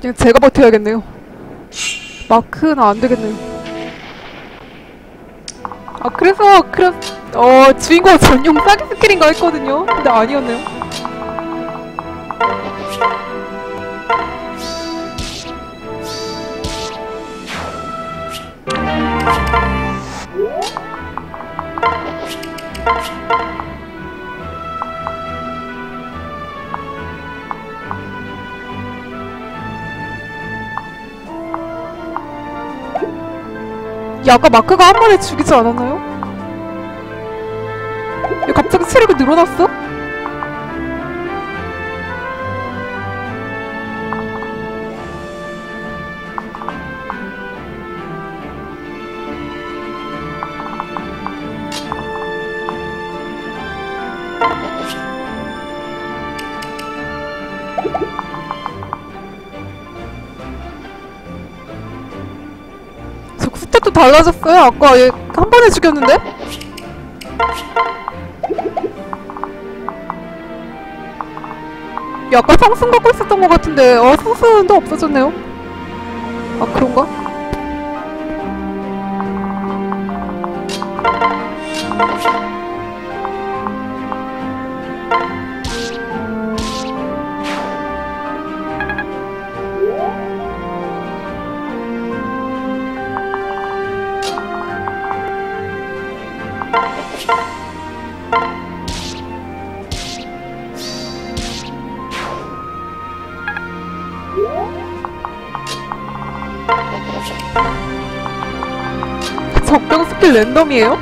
그냥 제가 버텨야겠네요. 마크는 안 되겠네요. 아 그래서 그래 어 주인공 전용 싸기 스킬인가 했거든요. 근데 아니었네요. 야, 아까 마크가 한 번에 죽이지 않았나요? 야, 갑자기 체력이 늘어났어? 달라졌어요. 아까 얘 한 번에 죽였는데? 야, 아까 상승 갖고 있었던 것 같은데, 어, 상승도 없어졌네요. 아, 그런가? 랜덤이에요?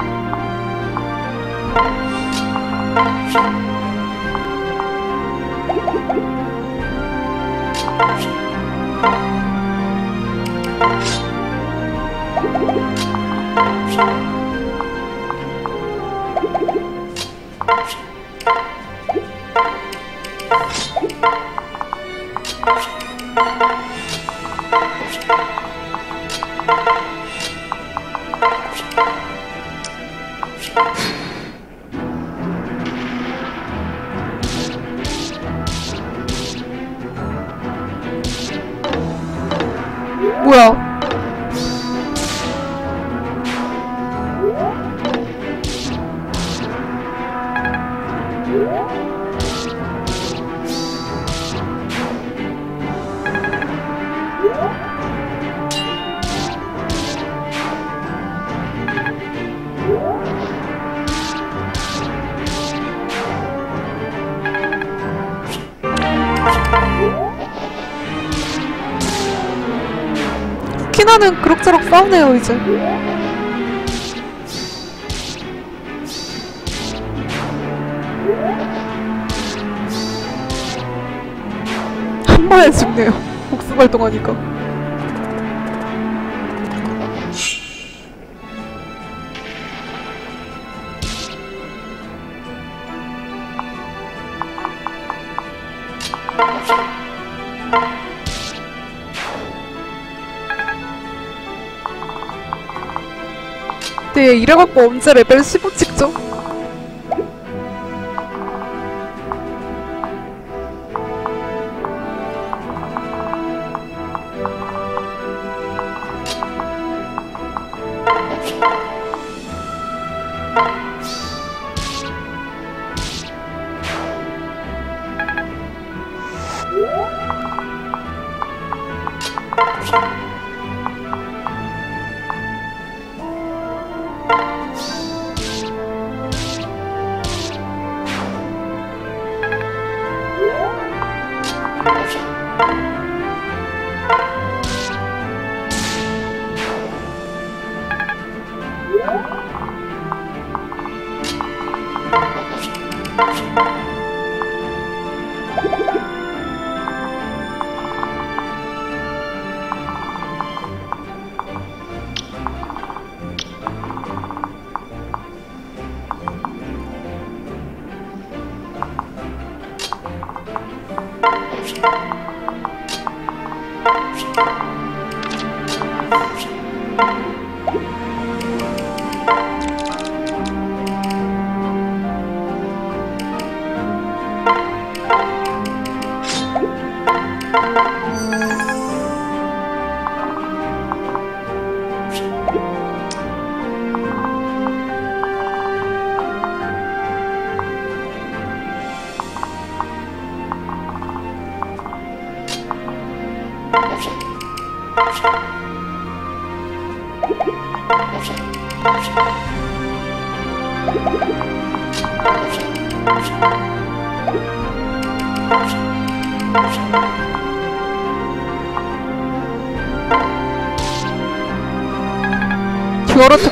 키나는 그럭저럭 싸우네요 이제. 한 번에 죽네요 복수 발동하니까 네 이래갖고 언제 레벨 15 찍죠?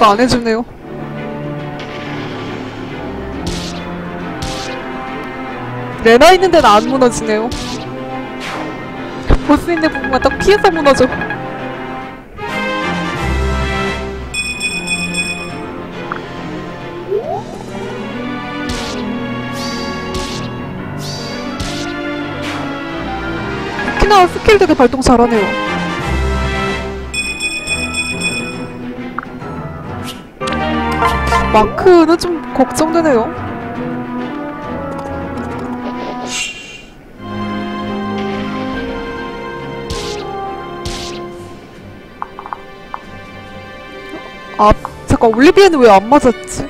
듀얼아트가 안 해주네요. 레나 있는 데는 안 무너지네요. 보스 있는 부분만 딱 피해서 무너져. 스킬 되게 발동 잘하네요. 마크는 좀 걱정되네요. 아, 잠깐 올리비아는 왜 안 맞았지?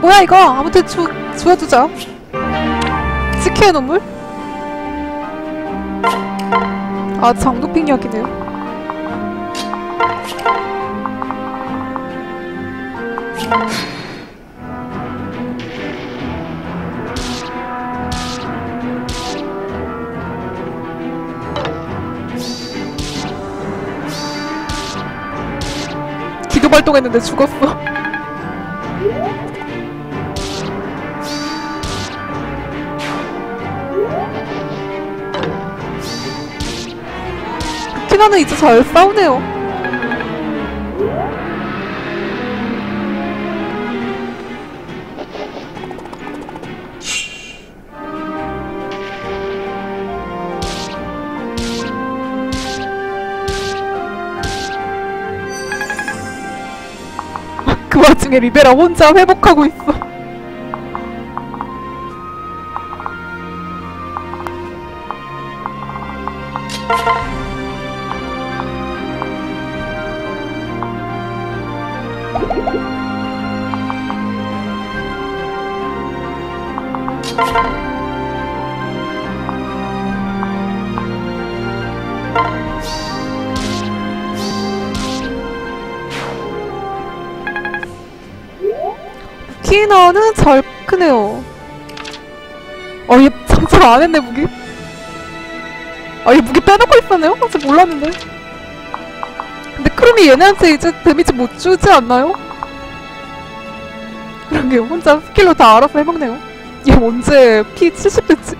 뭐야 이거? 아무튼 주, 주워두자. 스키의 눈물? 아 장도핑 약이네요. 기도 발동했는데 죽었어 키나는 이제 잘 싸우네요. 그 와중에 리베라 혼자 회복하고 있어. 키나는 잘 크네요. 어, 얘 장착 안 했네, 무기. 아, 얘 무기 빼놓고 있었네요? 아직 몰랐는데. 근데 크롬이 얘네한테 이제 데미지 못 주지 않나요? 그러게, 혼자 스킬로 다 알아서 해먹네요. 얘 언제 피 70 됐지?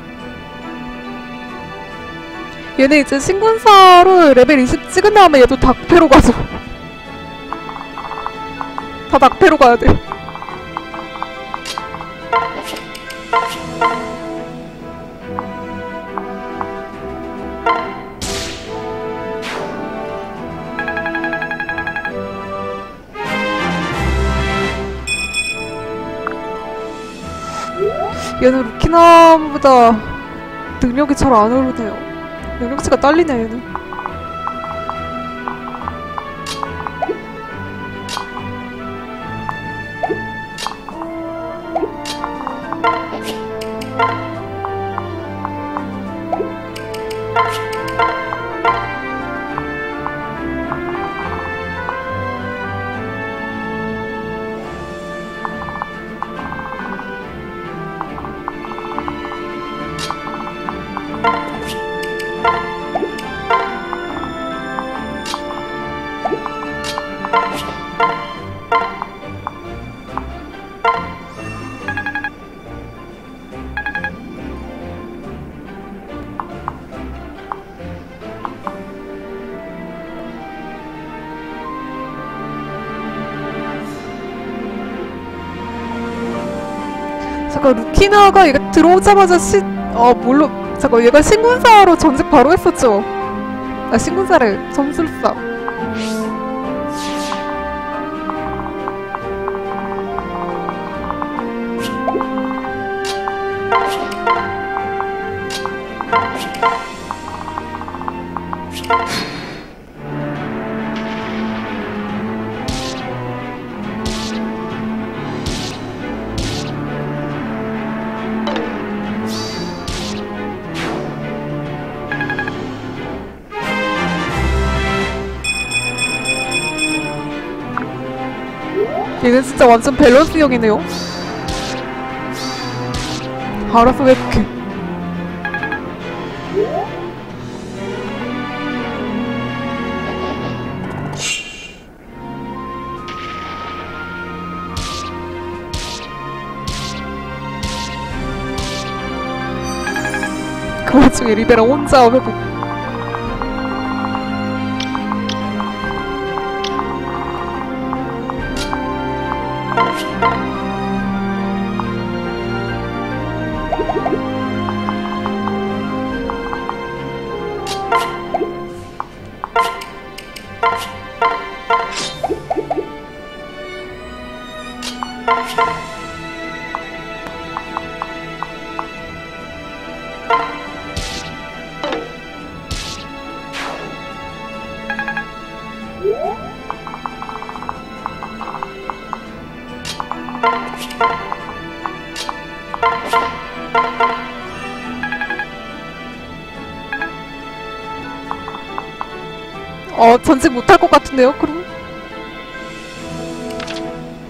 얘네 이제 신군사로 레벨 20 찍은 다음에 얘도 닥페로 가죠. 다 닥페로 가야 돼. 얘는 루키나보다 능력이 잘 안 오르네요. 능력치가 딸리네 얘는. 키나가 얘가 들어오자마자 시, 어 뭘로 잠깐 얘가 신군사로 전직 바로 했었죠. 아 신군사래 점술사. 얘는 진짜 완전 밸런스형이네요. 알아서 회복해. 그 와중에 리베라 혼자 회복. 같은데요, 그럼?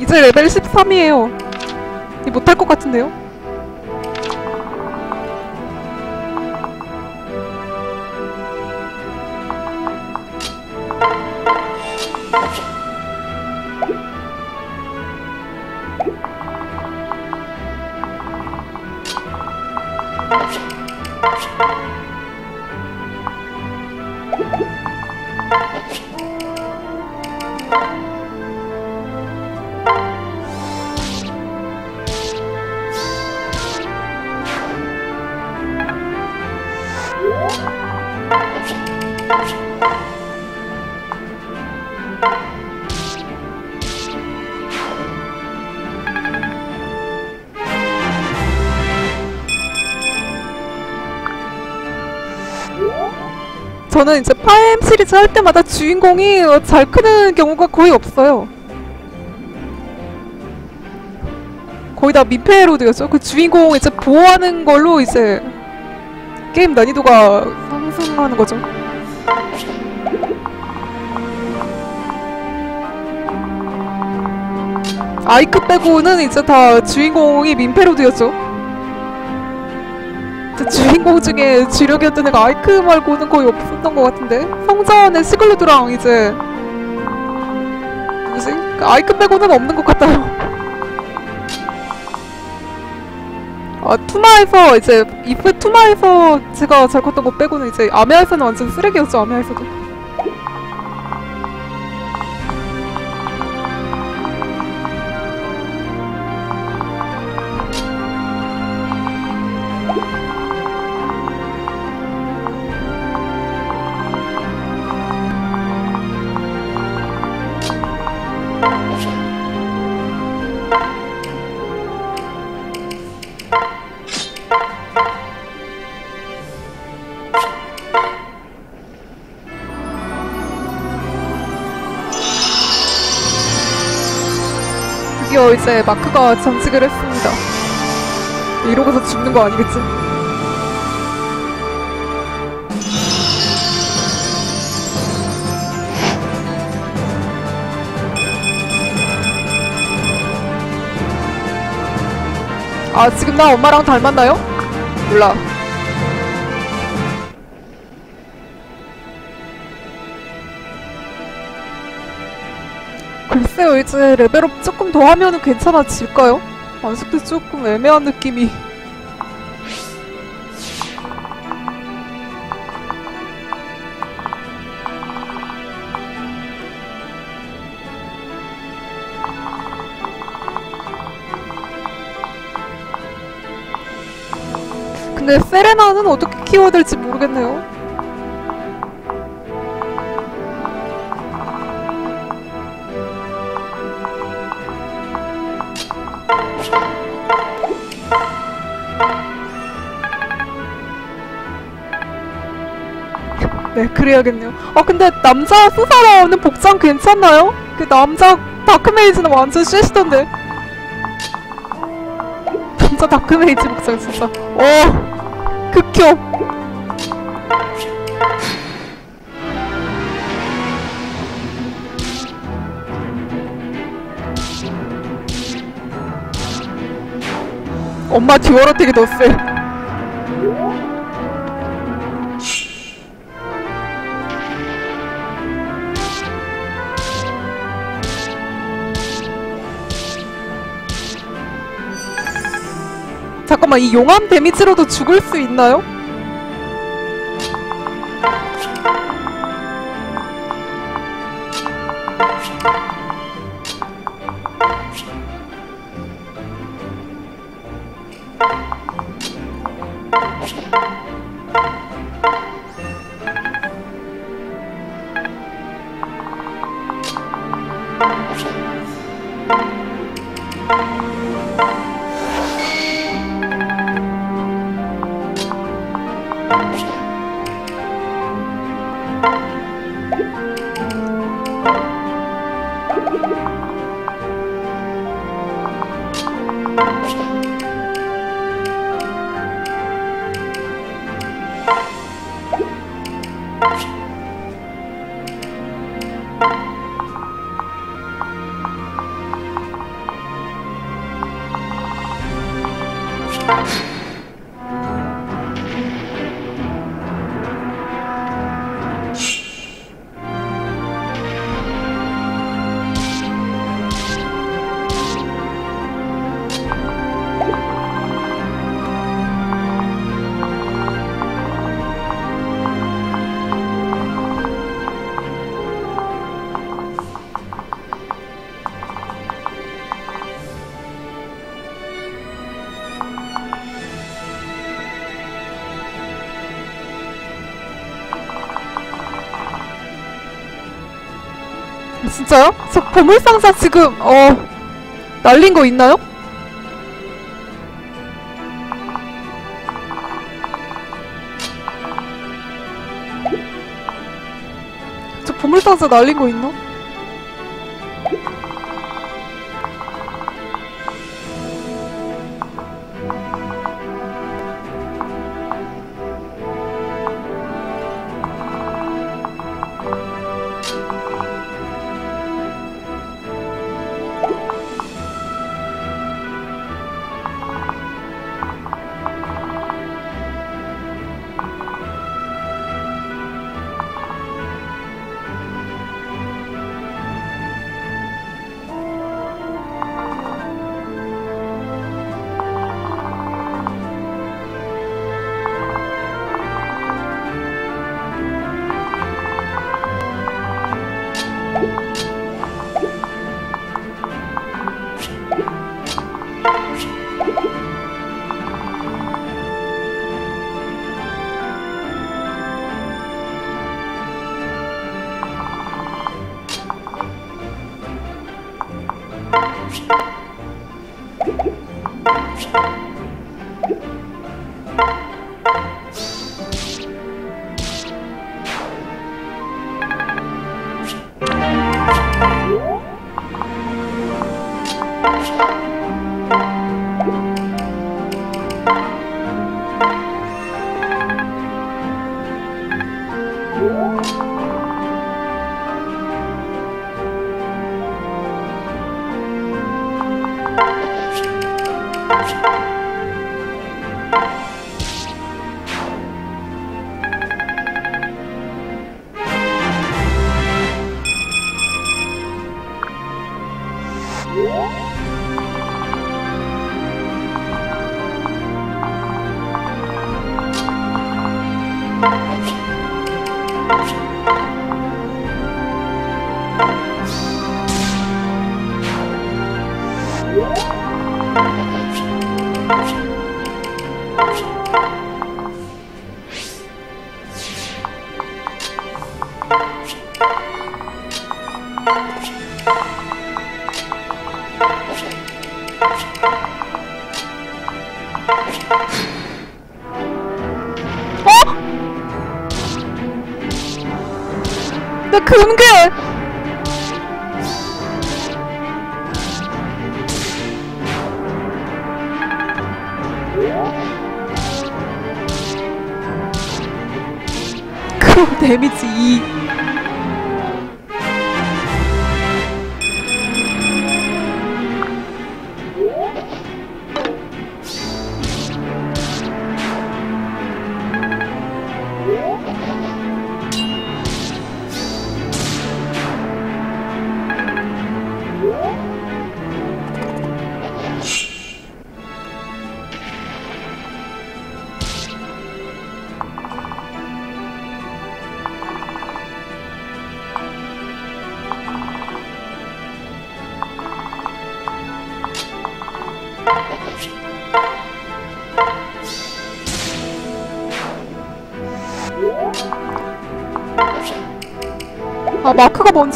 이제 레벨 13이에요. 이 못할 것 같은데요? 저는 이제 파엠 시리즈 할 때마다 주인공이 어, 잘 크는 경우가 거의 없어요. 거의 다 미페로드였죠. 그 주인공 이제 보호하는 걸로 이제 게임 난이도가 상승하는 거죠. 아이크 빼고는 이제 다 주인공이 민페로드였죠. 저 주인공 중에 주력이었던 애가 아이크 말고는 거의 없었던 것 같은데 성전의 시글루드랑 이제 누구지? 그 아이크 빼고는 없는 것 같아요. 아 투마에서 이제 이프 투마에서 제가 잘 컸던 거 빼고는 이제 아메아에서는 완전 쓰레기였죠 아메아에서도. 이제 마크가 장식을 했습니다. 이러고서 죽는 거 아니겠지? 아, 지금 나 엄마랑 닮았나요? 몰라. 이제 레벨업 조금 더 하면은 괜찮아질까요? 아직도 조금 애매한 느낌이. 근데 세레나는 어떻게 키워야 될지 모르겠네요. 그래야겠네요. 아, 근데 남자 수사라는 복장 괜찮나요? 그 남자 다크메이지는 완전 쉐시던데. 남자 다크메이지 복장 진짜. 어, 극혐. 엄마 듀얼어택이 더 세. 잠깐만 이 용암 데미지로도 죽을 수 있나요? Thank you. 진짜요? 저 보물상자 지금 어 날린 거 있나요? 저 보물상자 날린 거 있나?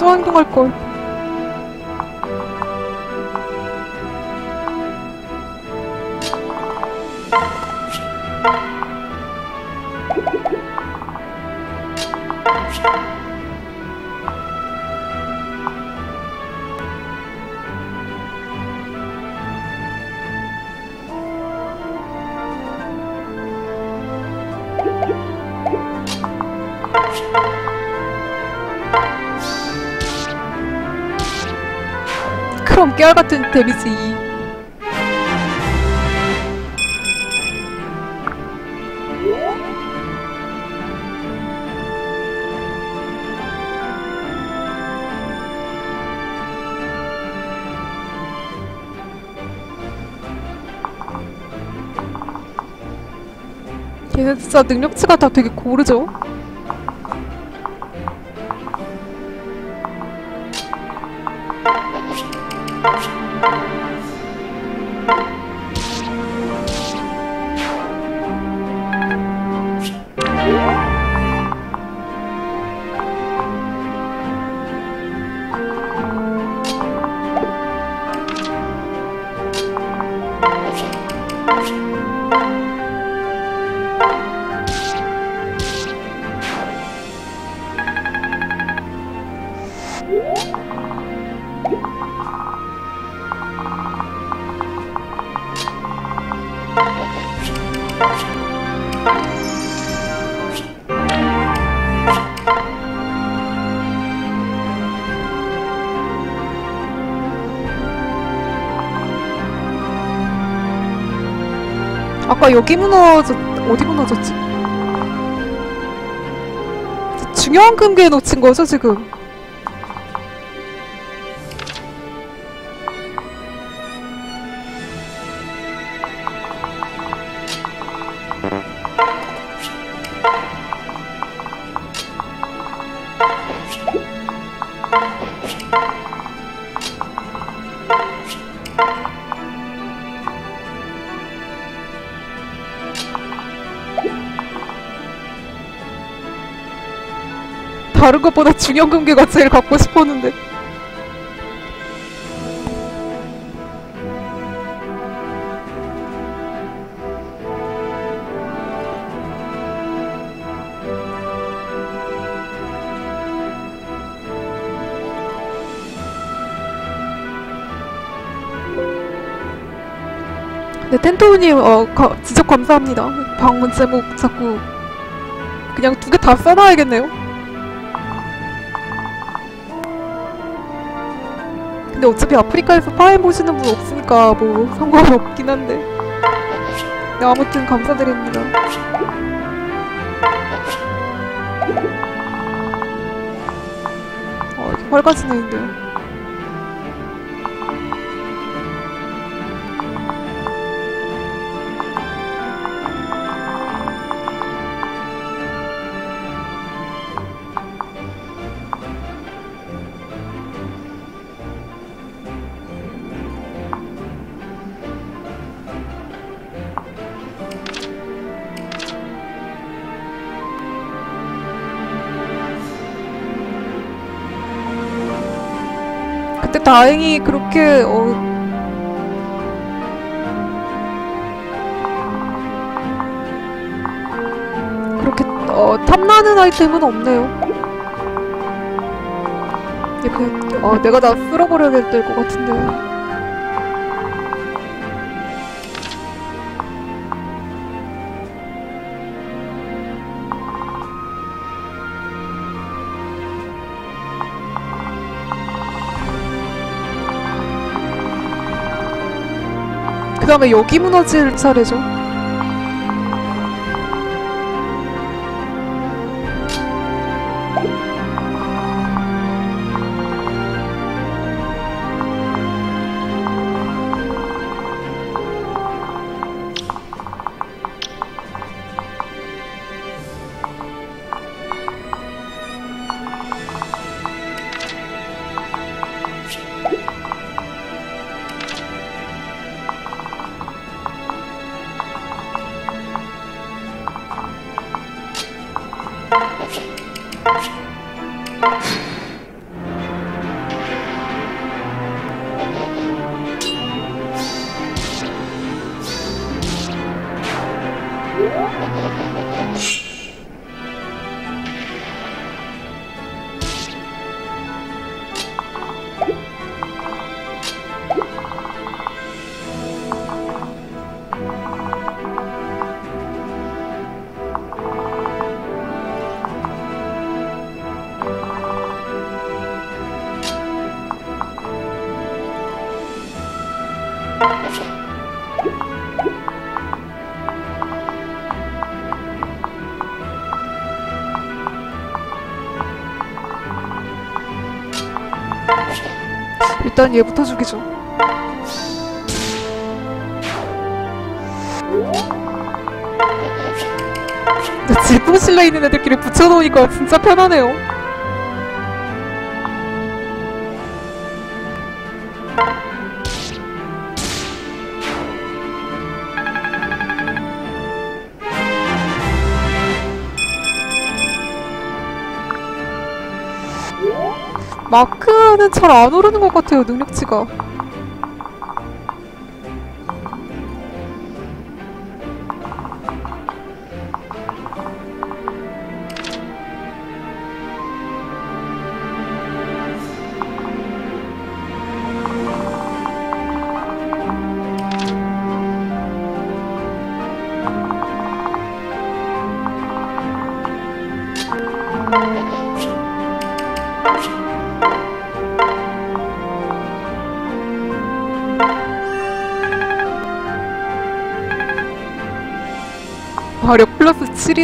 먼저 행동할 걸. 깨알같은 데미지 2. 얘네 진짜 능력치가 다 되게 고르죠? 여기 무너졌 어디 무너졌지? 중요한 금괴에 놓친 거죠 지금? 다른 것보다 중요한 금괴가 제일 갖고 싶었는데 네, 텐토우님, 어, 가, 진짜 감사합니다. 방문 제목 자꾸 그냥 두 개 다 써놔야겠네요. 근데 어차피 아프리카에서 파일 보시는 분 없으니까 뭐 상관이 없긴 한데. 네, 아무튼 감사드립니다. 어, 이렇게 밝아지네, 근데. 다행히 그렇게 어 그렇게 어 탐나는 아이템은 없네요. 그냥 어 내가 다 쓸어버려야 될 것 같은데. 그 다음에 여기 무너질 차례죠. 일단 얘부터 죽이죠. 근데 질풍실내 있는 애들끼리 붙여놓으니까 진짜 편하네요. 마 크는 잘 안 오르는 것 같아요, 능력치가.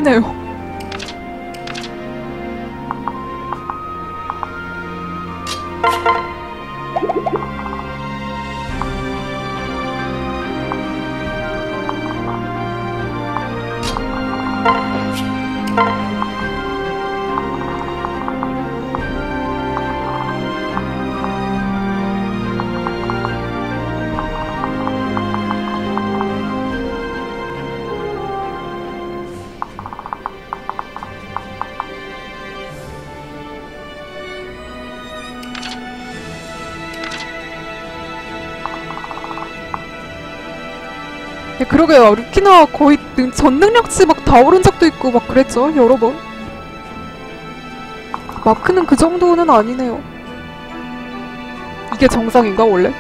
플 그러게요. 루키나 거의 능- 전 능력치 막 다 오른 적도 있고 막 그랬죠. 여러 번. 마크는 그 정도는 아니네요. 이게 정상인가, 원래?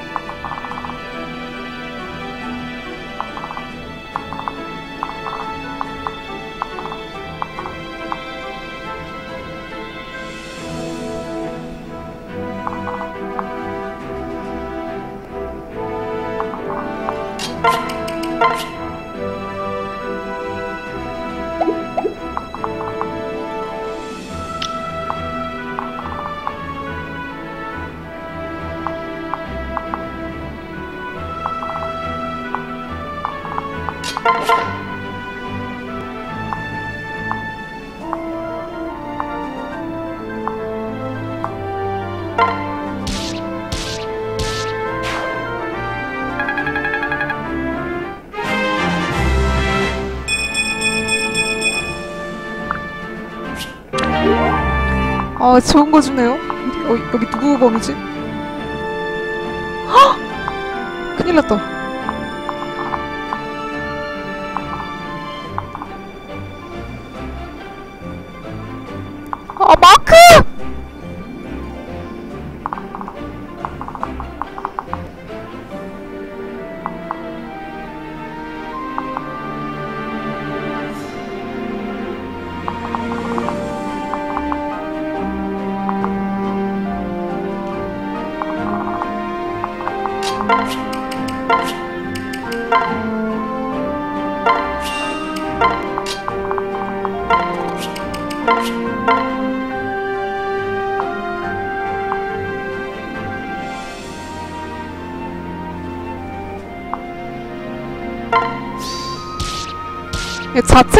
아 좋은 거 주네요. 어, 여기 누구 범이지? 헉! 큰일 났다.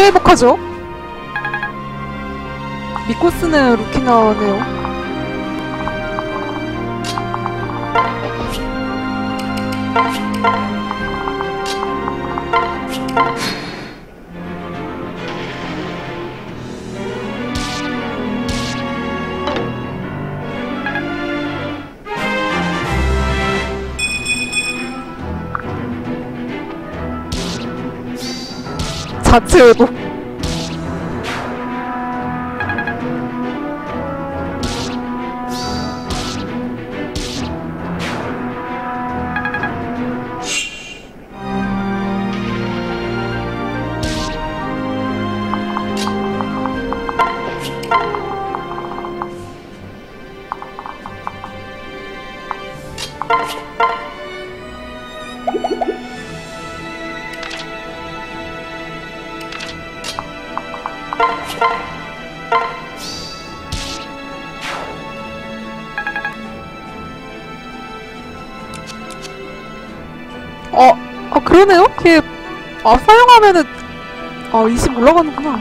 예, 자체 회복하죠. 믿고 쓰는 루키나네요. 자 걔, 아 사용하면은 아20 올라가는구나.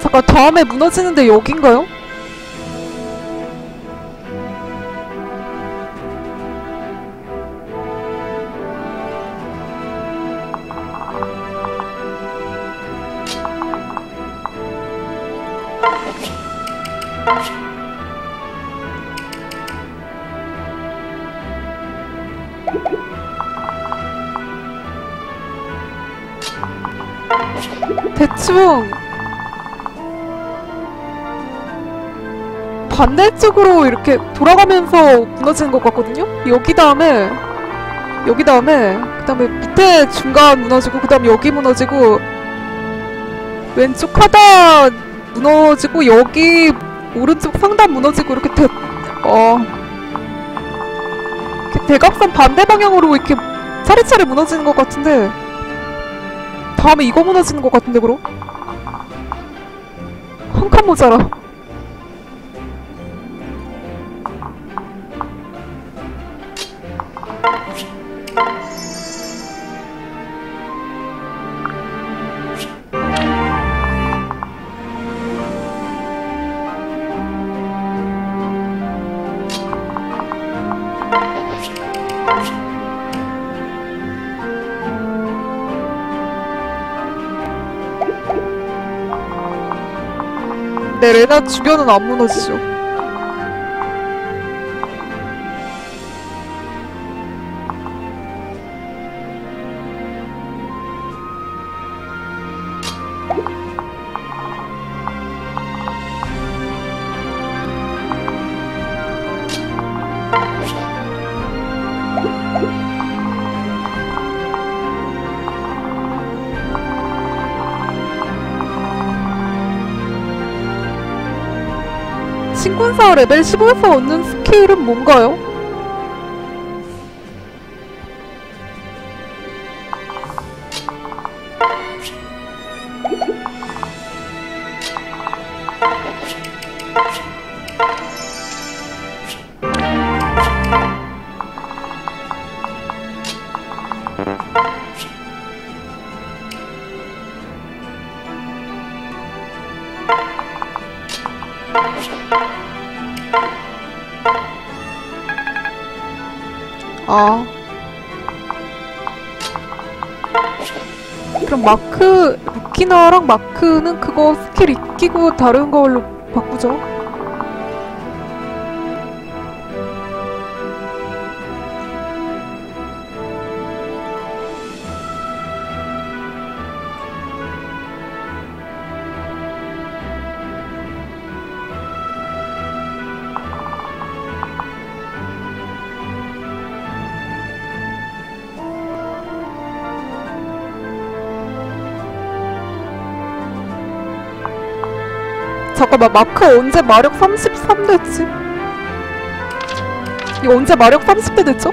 잠깐 다음에 무너지는데 여긴가요? 반대쪽으로 이렇게 돌아가면서 무너지는 것 같거든요? 여기 다음에 여기 다음에 그 다음에 밑에 중간 무너지고 그 다음에 여기 무너지고 왼쪽 하단 무너지고 여기 오른쪽 상단 무너지고 이렇게 대, 어 이렇게 대각선 반대 방향으로 이렇게 차례차례 무너지는 것 같은데 다음에 이거 무너지는 것 같은데 그럼? 한 칸 모자라 내 레나 주변은 안 무너지죠 신군사 레벨 15에서 얻는 스킬은 뭔가요? 마크, 루키나랑 마크는 그거 스킬 익히고 다른 걸로 바꾸죠? 잠깐만, 마크 언제 마력 33 됐지? 이거 언제 마력 30대 됐죠?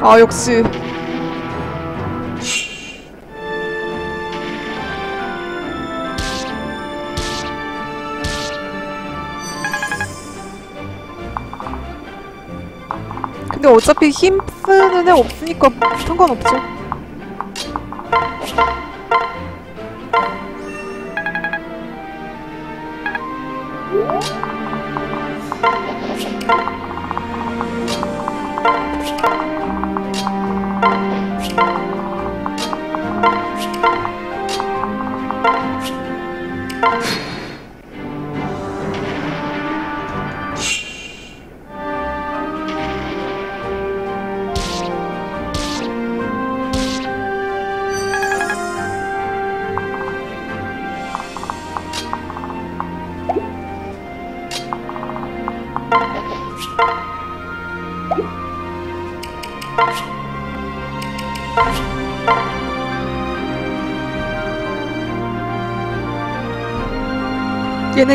아, 역시. 근데 어차피 힘 쓰는 애 없으니까 상관없죠.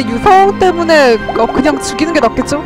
유성 때문에 어, 그냥 죽이는 게 낫겠죠?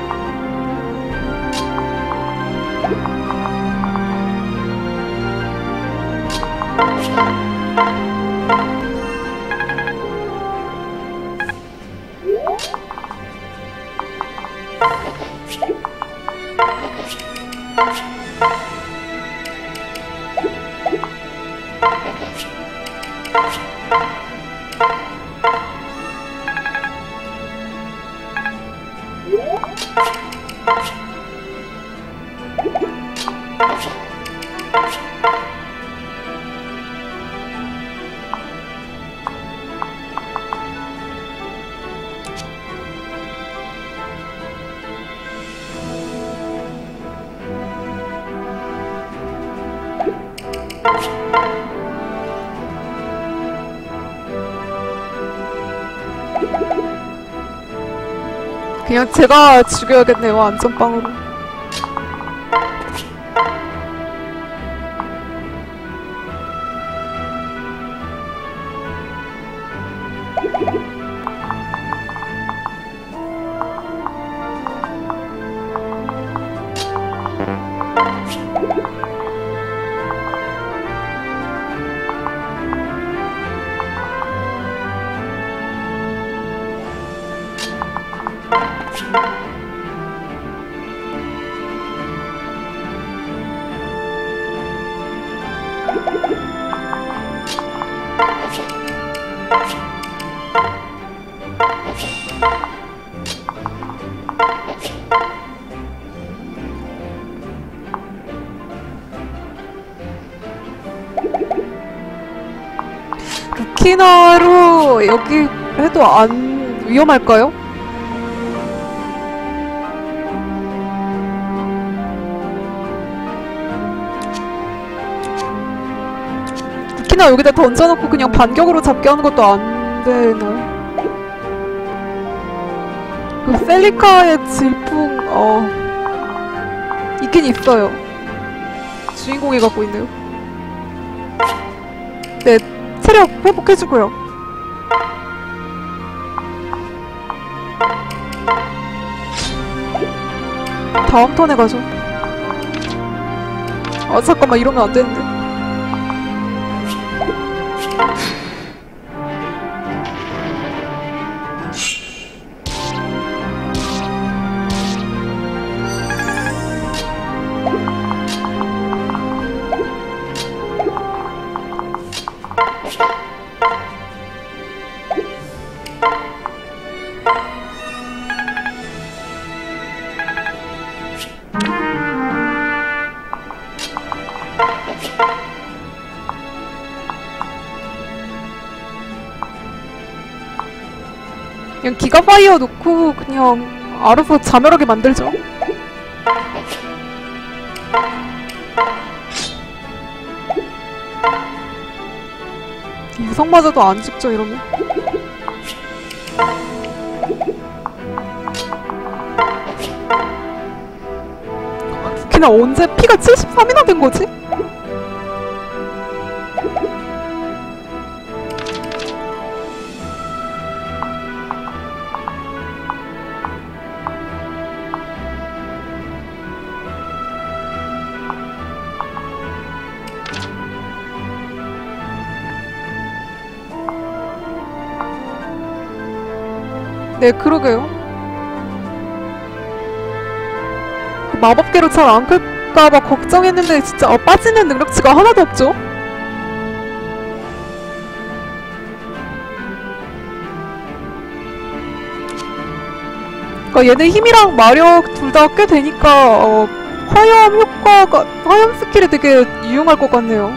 그냥 제가 죽여야겠네요 안전빵으로 루키나로 여기 해도 안 위험할까요? 루키나 여기다 던져놓고 그냥 반격으로 잡게 하는 것도 안 되나요? 그 셀리카의 질풍 어 있긴 있어요. 주인공이 갖고 있네요. 네, 체력 회복해주고요. 다음 턴에 가죠. 아 잠깐만 이러면 안 되는데. 파이어 놓고 그냥 알아서 자멸하게 만들죠. 유성마저도 안 죽죠 이러면. 그냥 언제 피가 73이나 된 거지? 네, 그러게요. 그 마법계로 잘 안 클까봐 걱정했는데 진짜 어, 빠지는 능력치가 하나도 없죠? 그러니까 얘네 힘이랑 마력 둘 다 꽤 되니까 어, 화염 효과가 화염 스킬이 되게 유용할 것 같네요.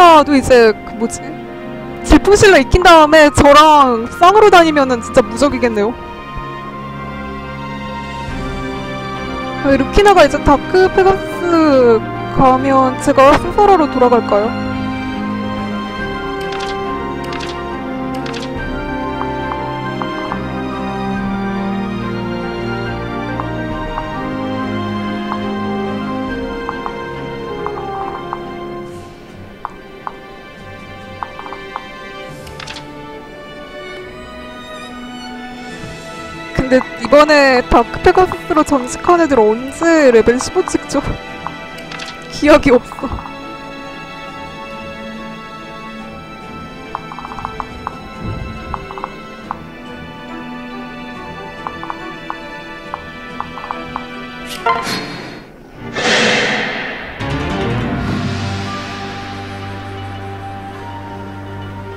루키나도 이제 그 뭐지 질풍신뢰 익힌 다음에 저랑 쌍으로 다니면은 진짜 무적이겠네요. 아, 루키나가 이제 dark pegasus 가면 제가 스사라로 돌아갈까요? 이번에 다크 페가스로 전직한 애들 언제 레벨 15 찍죠? 기억이 없어.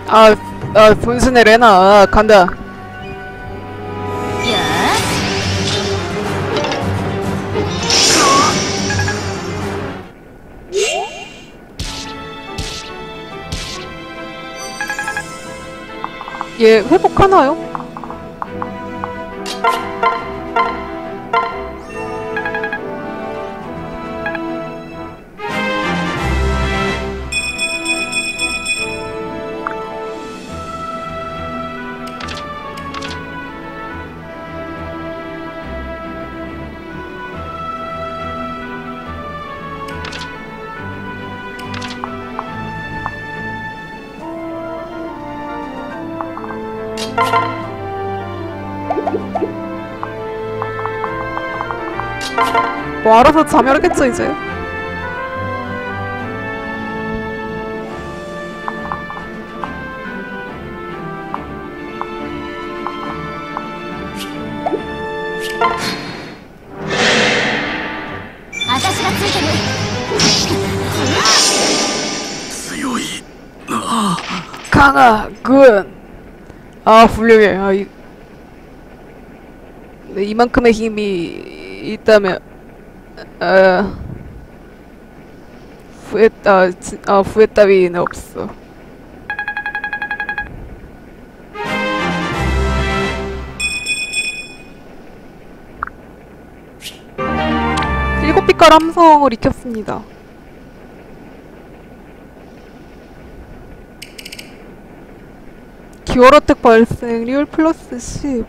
아, 아, 분신의 레나, 아, 간다. 얘 회복하나요? 뭐 알아서 자멸하겠죠 이제. 강아 군. 아 훌륭해. 아, 이, 네, 이만큼의 힘이 있다면 아, 어, 후에따 지, 아, 어, 후에따비는 없어. 일곱 빛깔 함성을 익혔습니다. 기월어택 발생 리얼 플러스 10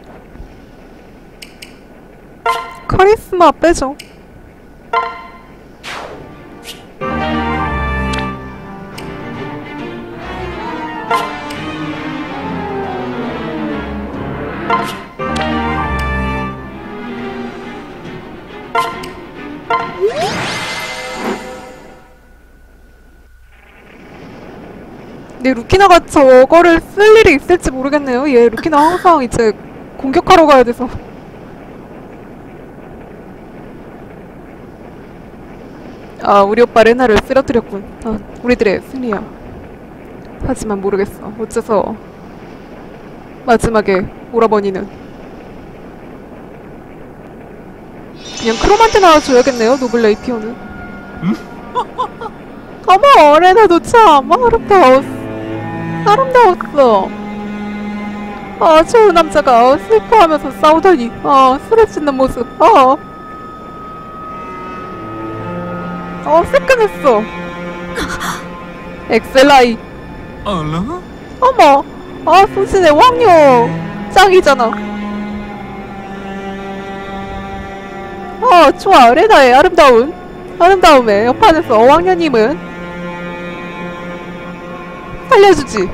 카리스마 빼죠 저거를 쓸 일이 있을지 모르겠네요. 얘 루키나 항상 이제 공격하러 가야 돼서. 아, 우리 오빠 레나를 쓰러뜨렸군. 아, 우리들의 승리야. 하지만 모르겠어. 어째서 마지막에 오라버니는 그냥 크롬한테 나와줘야겠네요. 노블 레이피오는. 어머, 레나 도 참 아름다웠어. 아름다웠어. 아, 좋은 남자가 슬퍼하면서 싸우다니. 아, 술에 찢는 모습. 아. 어, 새끈했어. 엑셀라이. 알라? 어머. 아, 소신의 왕녀. 짱이잖아. 어, 좋아. 레나의 아름다운. 아름다움의 옆판에서 왕녀님은 알려주지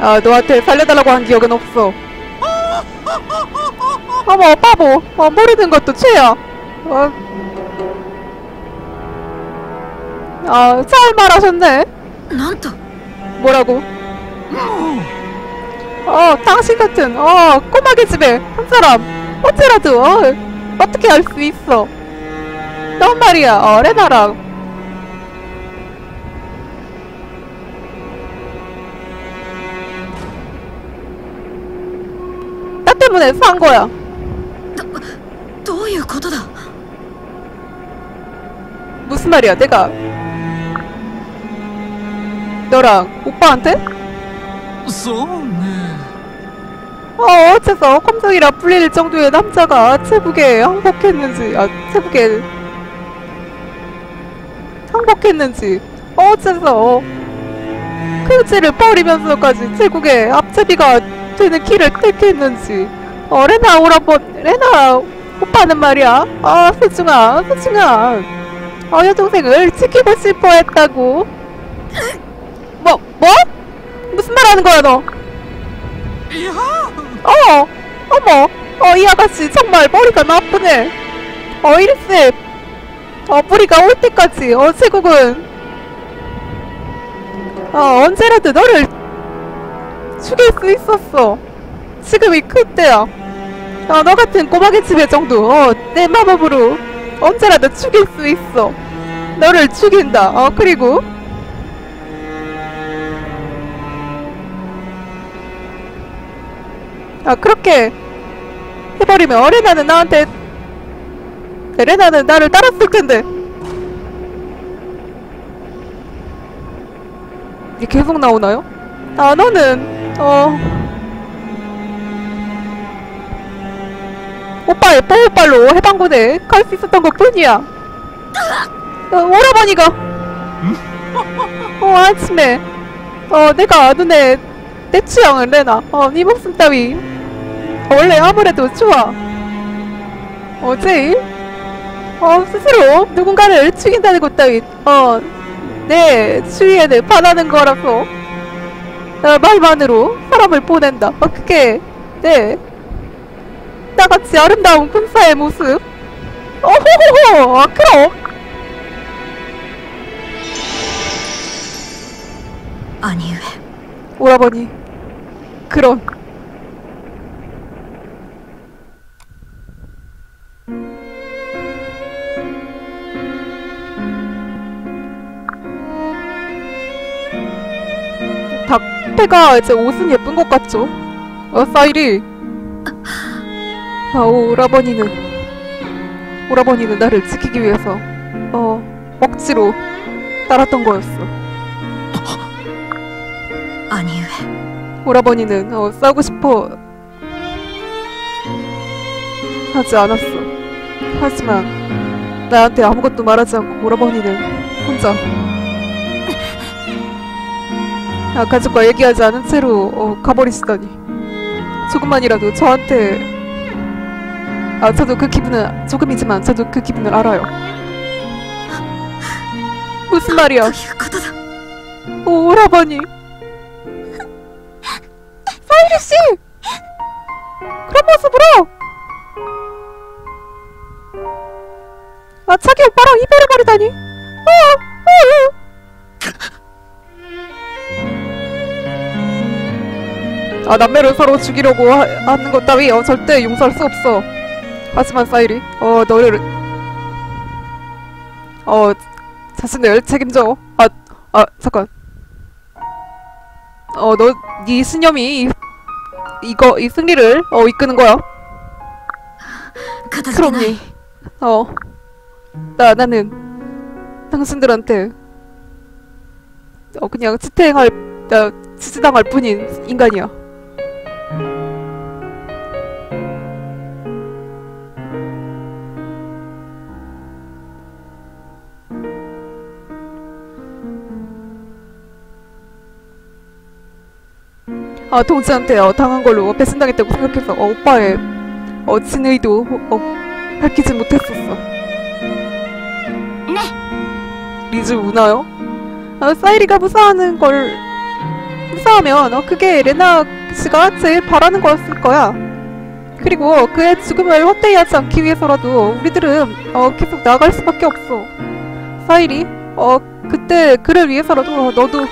아 너한테 살려달라고 한 기억은 없어 어머 바보 어, 모르는 것도 죄야 어. 아, 잘 말하셨네. 난또 뭐라고? 어, 당신 같은, 어, 꼬마개 집에 한 사람. 어째라도, 어, 어떻게 할 수 있어? 넌 말이야, 어, 레나랑. 나 때문에 산 거야. どういうことだ 무슨 말이야, 내가. 너랑 오빠한테? そう 아, 어째서 검정이라 불릴 정도의 남자가 체북에 항복했는지, 아, 체북에 항복했는지, 어째서 크지를 버리면서까지 체국에 앞제비가 되는 길을 택했는지, 어, 레나 오라번, 레나 오빠는 말이야. 아, 세중아, 세중아. 어, 여동생을 지키고 싶어 했다고. 뭐, 뭐? 무슨 말 하는 거야, 너? 이하! 어, 어머, 어, 이 아가씨 정말 머리가 나쁘네. 어, 일세, 어, 뿌리가 올 때까지, 어, 제국은, 어, 언제라도 너를 죽일 수 있었어. 지금이 그때야. 어, 너 같은 꼬마개 집의 정도, 어, 내 마법으로 언제라도 죽일 수 있어. 너를 죽인다. 어, 그리고, 아 그렇게 해버리면 어레나는 나한테 에레나는 나를 따랐을 텐데. 이게 계속 나오나요? 아 너는 어. 오빠의 뽀오빨로 해방군에 갈 수 있었던 것 뿐이야. 어, 오라버니가. 어 아침에 어 내가 눈에 내 취향은 레나 어네 목숨 따위 원래 아무래도 좋아. 어, 제일? 어, 스스로 누군가를 죽인다는 것 따윈, 어, 내 주위에는 반하는 거라서, 어, 말만으로 사람을 보낸다. 어, 그게, 네. 나같이 아름다운 군사의 모습. 어호호호! 아, 그럼! 兄上 오라버니. 그런. 닭패가 이제 옷은 예쁜 것 같죠? 어, 사이리. 아, 오라버니는. 오라버니는 나를 지키기 위해서, 어, 억지로 따랐던 거였어. 兄上 오라버니는 어, 싸우고 싶어 하지 않았어. 하지만 나한테 아무것도 말하지 않고 오라버니는 혼자 아가족과 얘기하지 않은 채로 어, 가버리시다니. 조금만이라도 저한테 아 저도 그 기분을 조금이지만 저도 그 기분을 알아요. 무슨 말이야? 오, 오라버니. 파이리씨! 그런 모습으로! 아 자기 오빠랑 이별을 말이다니. 어, 어, 어. 아 남매를 서로 죽이려고 하, 하는 것 따위 어, 절대 용서할 수 없어. 하지만 사이리 어 너를 어 자신을 책임져. 아아 아, 잠깐. 어너네 신념이 이거 이 승리를 어 이끄는 거야? 그럼니? 어나 나는 당신들한테 어 그냥 지탱할 나 지지당할 뿐인 인간이야. 아 동지한테 어, 당한 걸로 배신당했다고 생각해서 어, 오빠의 어, 진의도 어, 밝히지 못했었어. 네. 리즈 우나요? 어, 사이리가 무사하는 걸 무사하면 어, 그게 레나 씨가 제일 바라는 거였을 거야. 그리고 그의 죽음을 헛되이 하지 않기 위해서라도 우리들은 어, 계속 나아갈 수밖에 없어. 사이리, 어, 그때 그를 위해서라도 너도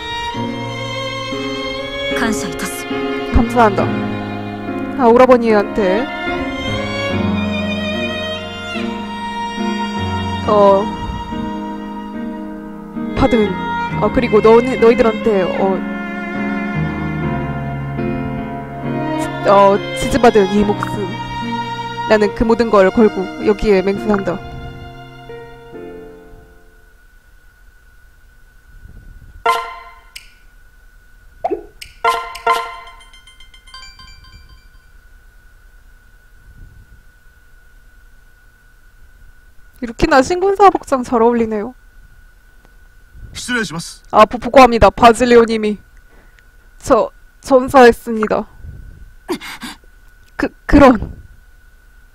감사합니다. 아, 오라버니한테. 어. 받은. 어, 그리고 너, 너희들한테, 어. 어, 지지받은 이 목숨. 나는 그 모든 걸 걸고 여기에 맹세한다. 이렇게나 신군사 복장 잘 어울리네요. 失礼します。 아, 보- 보고합니다. 바질리오님이. 저, 전사했습니다. 그, 그런.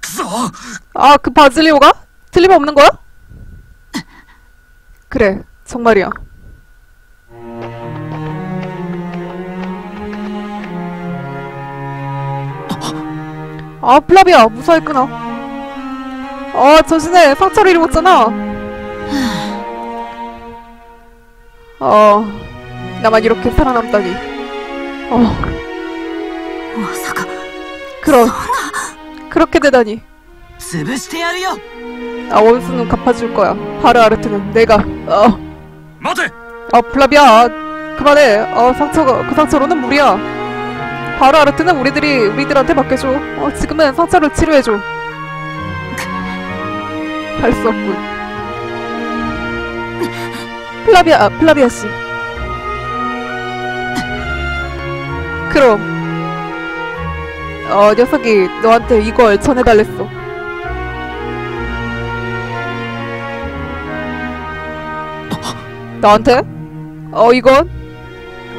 くそ 아, 그 바질리오가? 틀림없는 거야? 그래, 정말이야. 아, 플라비야, 무사했구나. 어 조심해 상처를 입었잖아. 어 나만 이렇게 살아남다니. 어. 그럼 그렇게 되다니. 아 원수는 갚아줄 거야. 바르아르트는 내가. 어. 아, 어, 블라비아 그만해. 어 상처가 그 상처로는 무리야. 바르아르트는 우리들이 우리들한테 맡겨줘. 어 지금은 상처를 치료해줘. 할 수 없군. 플라비아, 아, 플라비아 씨. 그럼. 어, 녀석이 너한테 이걸 전해달랬어. 나한테? 어 이건?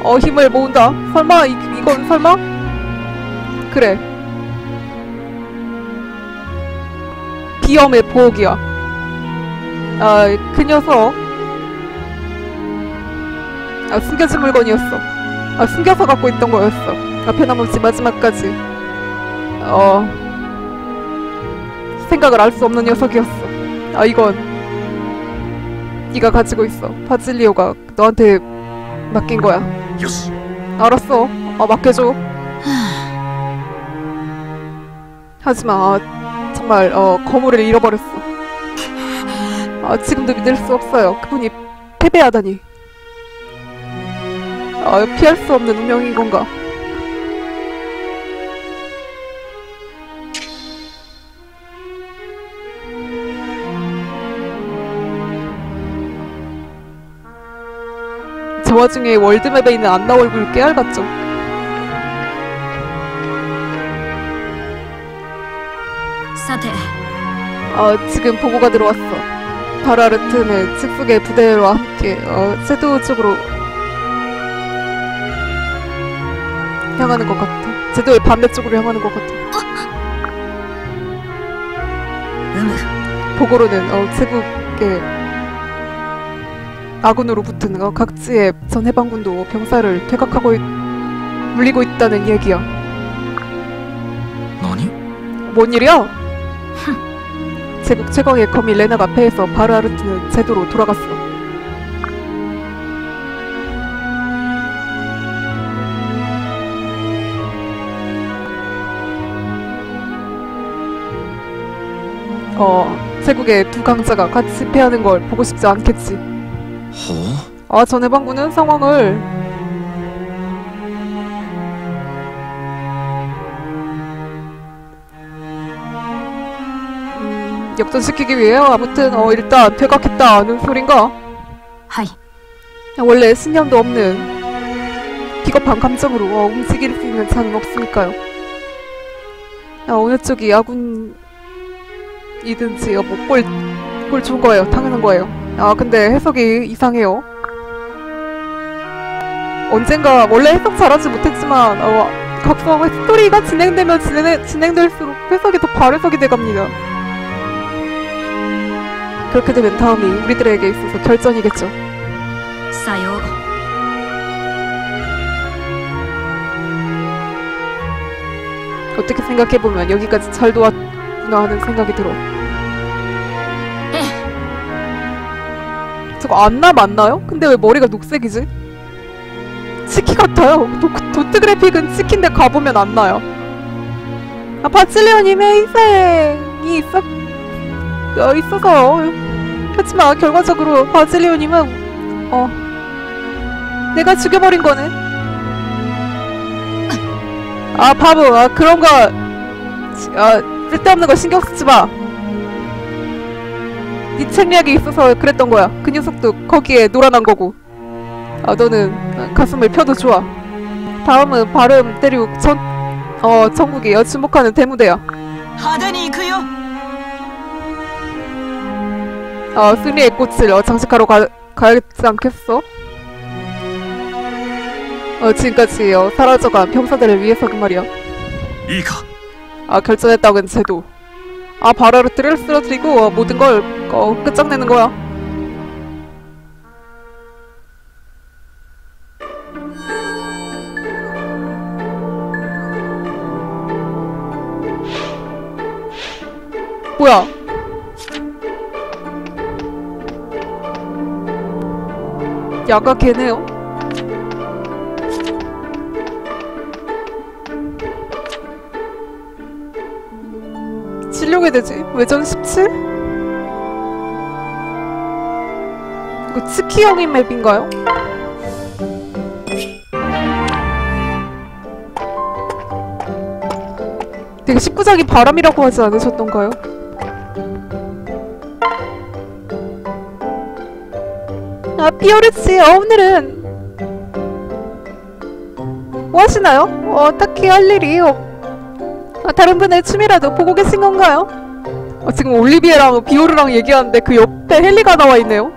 어 힘을 모은다 설마 이, 이건 설마? 그래 비염의 보호기야 아그 녀석 아 숨겨진 물건이었어 아 숨겨서 갖고 있던 거였어 아 변함없이 마지막까지 어 생각을 알 수 없는 녀석이었어 아 이건 네가 가지고 있어. 바질리오가 너한테 맡긴 거야. 알았어. 어, 맡겨줘. 하지만 아, 정말 어, 거물을 잃어버렸어. 아, 지금도 믿을 수 없어요. 그분이 패배하다니. 아, 피할 수 없는 운명인 건가. 저 와중에 월드맵에 있는 안나 얼굴 깨알같죠? 아, 지금 보고가 들어왔어. 바라르트는 측북의 부대와 함께 어, 세도 쪽으로 향하는 것 같아. 제도의 반대쪽으로 향하는 것 같아. 보고로는 어, 제국의 아군으로 붙은 어, 각지의 전 해방군도 병사를 퇴각하고 있, 물리고 있다는 얘기야. 뭐니? 뭔 일이야? 제국 최강의 거미 레나가 패해서 바르아르트는 제도로 돌아갔어. 어, 제국의 두 강자가 같이 패하는 걸 보고 싶지 않겠지. ほう 아, 전 해방군은 상황을 역전시키기 위해 아무튼 어, 일단 퇴각했다는 소린가? はい 원래 신념도 없는 비겁한 감정으로 어, 움직일 수 있는 자는 없으니까요. 아, 어느 쪽이 아군이든지 어, 뭐꼴 꼴 좋은 거예요. 당연한 거예요. 아 근데 해석이 이상해요. 언젠가 원래 해석 잘하지 못했지만 어, 각성 스토리가 진행되면 진행, 진행될수록 해석이 더 발해석이 돼갑니다. 그렇게 되면 다음이 우리들에게 있어서 결전이겠죠. 싸요. 어떻게 생각해보면 여기까지 잘 도왔구나 하는 생각이 들어. 저거 안나 맞나요? 근데 왜 머리가 녹색이지? 치킨 같아요. 도, 도트 그래픽은 치킨데 가보면 안나요. 아, 바칠리언님 회생이 있었 어, 있어서요. 어. 하지만 결과적으로 바질리오님은 어 내가 죽여버린 거네. 아 바보, 아 그런 거, 아 쓸데없는 거 신경 쓰지 마. 네 책략이 있어서 그랬던 거야. 그 녀석도 거기에 놀아난 거고. 아 너는 가슴을 펴도 좋아. 다음은 발음 때리고 전, 어 전국이 주목하는 대무대야. 하다니 그요. 어, 승리의 꽃을 어, 장식하러 가, 가야겠지 않겠어? 어, 지금까지 어, 사라져간 병사들을 위해서그 말이야. 이가. 아, 결정했다곤 제도. 아, 바라로 뜨를 쓰러뜨리고 어, 모든 걸 어, 끝장내는 거야. 뭐야? 야가 걔네요 실력이 되지? 외전 17? 이거 치키 형인 맵인가요? 되게 19장이 바람이라고 하지 않으셨던가요? 아, 피오르치, 어, 오늘은 뭐 하시나요? 어, 딱히 할 일이 없, 아, 다른 분의 춤이라도 보고 계신 건가요? 아, 지금 올리비에랑 비오르랑 얘기하는데 그 옆에 헨리가 나와 있네요.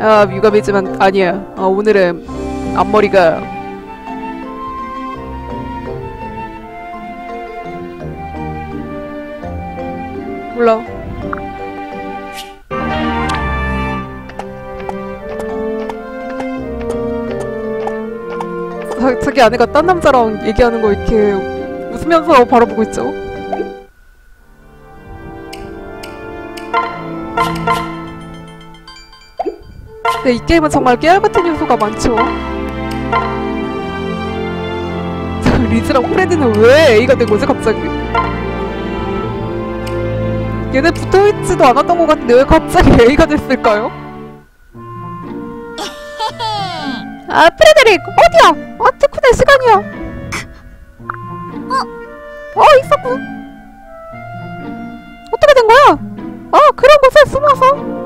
아, 유감이지만 아니야. 아, 오늘은 앞머리가 몰라. 자, 자기 아내가 딴 남자랑 얘기하는 거 이렇게 웃으면서 바라보고 있죠. 근데 이 게임은 정말 깨알 같은 요소가 많죠. 자, 리즈랑 프레드는 왜 A가 된 거지 갑자기? 얘네 붙어있지도 않았던 것 같은데 왜 갑자기 A가 됐을까요? 아 프레드릭 어디야? 아 테쿠네 시간이야. 어? 어 있었군. 어떻게 된 거야? 아 그런 곳에 숨어서.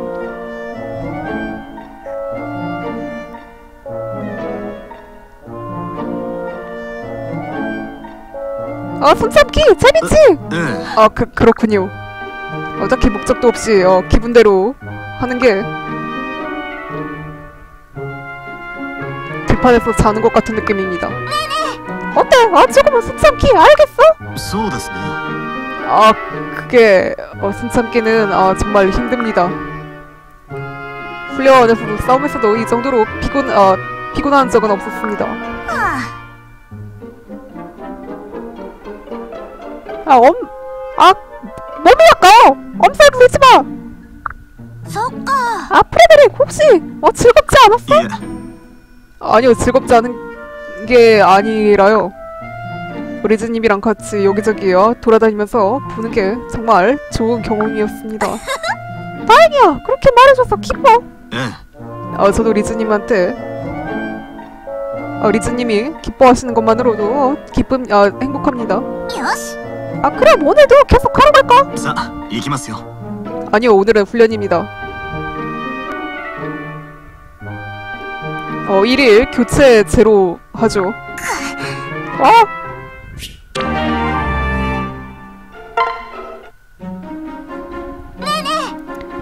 어, 손잡기! 재밌지? ええ 아, 그, 그렇군요. 어, 딱히 목적도 없이, 어, 기분대로 하는 게. 전자판에서 자는 것 같은 느낌입니다. 어때? 아 조금만 숨참기 알겠어? 아 그게 어, 숨참기는 아 정말 힘듭니다. 훈련 안에서도 싸움에서도 이 정도로 피곤 어, 피곤한 적은 없었습니다. 아 엄, 아 몸이 아까워. 엄살 부리지 마. 아 프레드릭 혹시 어 즐겁지 않았어? 예. 아니요 즐겁지 않은 게 아니라요 리즈님이랑 같이 여기저기 돌아다니면서 보는 게 정말 좋은 경험이었습니다 다행이야! 그렇게 말해줘서 기뻐! 응. 어, 저도 리즈님한테 어, 리즈님이 기뻐하시는 것만으로도 기쁨, 어, 행복합니다 아 그럼 오늘도 계속 하러 갈까? 자, 이기요 아니요 오늘은 훈련입니다 어, 1일 교체 제로 하죠. 어?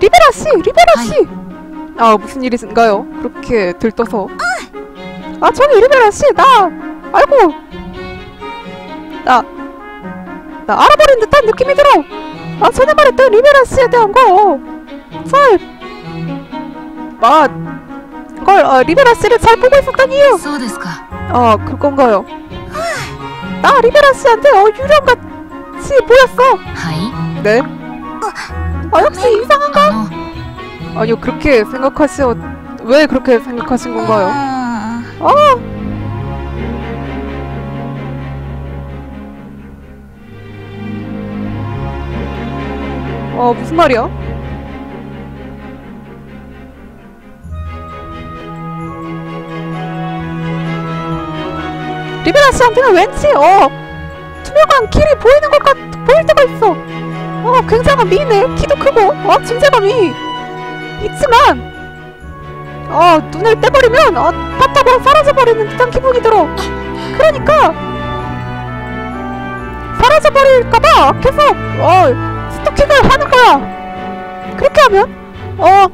리베라 씨, 리베라 씨. 아 무슨 일인가요? 그렇게 들떠서. 아 저기 리베라 씨, 나 아이고, 나 나 알아버린 듯한 느낌이 들어. 아 전에 말했던 리베라 씨에 대한 거. 잘, 아, 헐, 어, 리베라스를 잘 보고 있었다니요. 아, 어, 그건가요? 나 리베라스한테 어, 유령같이 보였어. 네? 어, 아, 역시 네. 이상한가? 어. 아니요, 그렇게 생각하시오. 왜 그렇게 생각하신 건가요? 어! 어, 무슨 말이야? 리베라 씨한테는 왠지 어 투명한 길이 보이는 것 같 보일 때가 있어. 어 굉장한 미인의 키도 크고 어 존재감이 있지만 어 눈을 떼버리면 어 바닥으로 사라져버리는 듯한 기분이 들어. 그러니까 사라져버릴까봐 계속 어 스토킹을 하는 거야. 그렇게 하면 어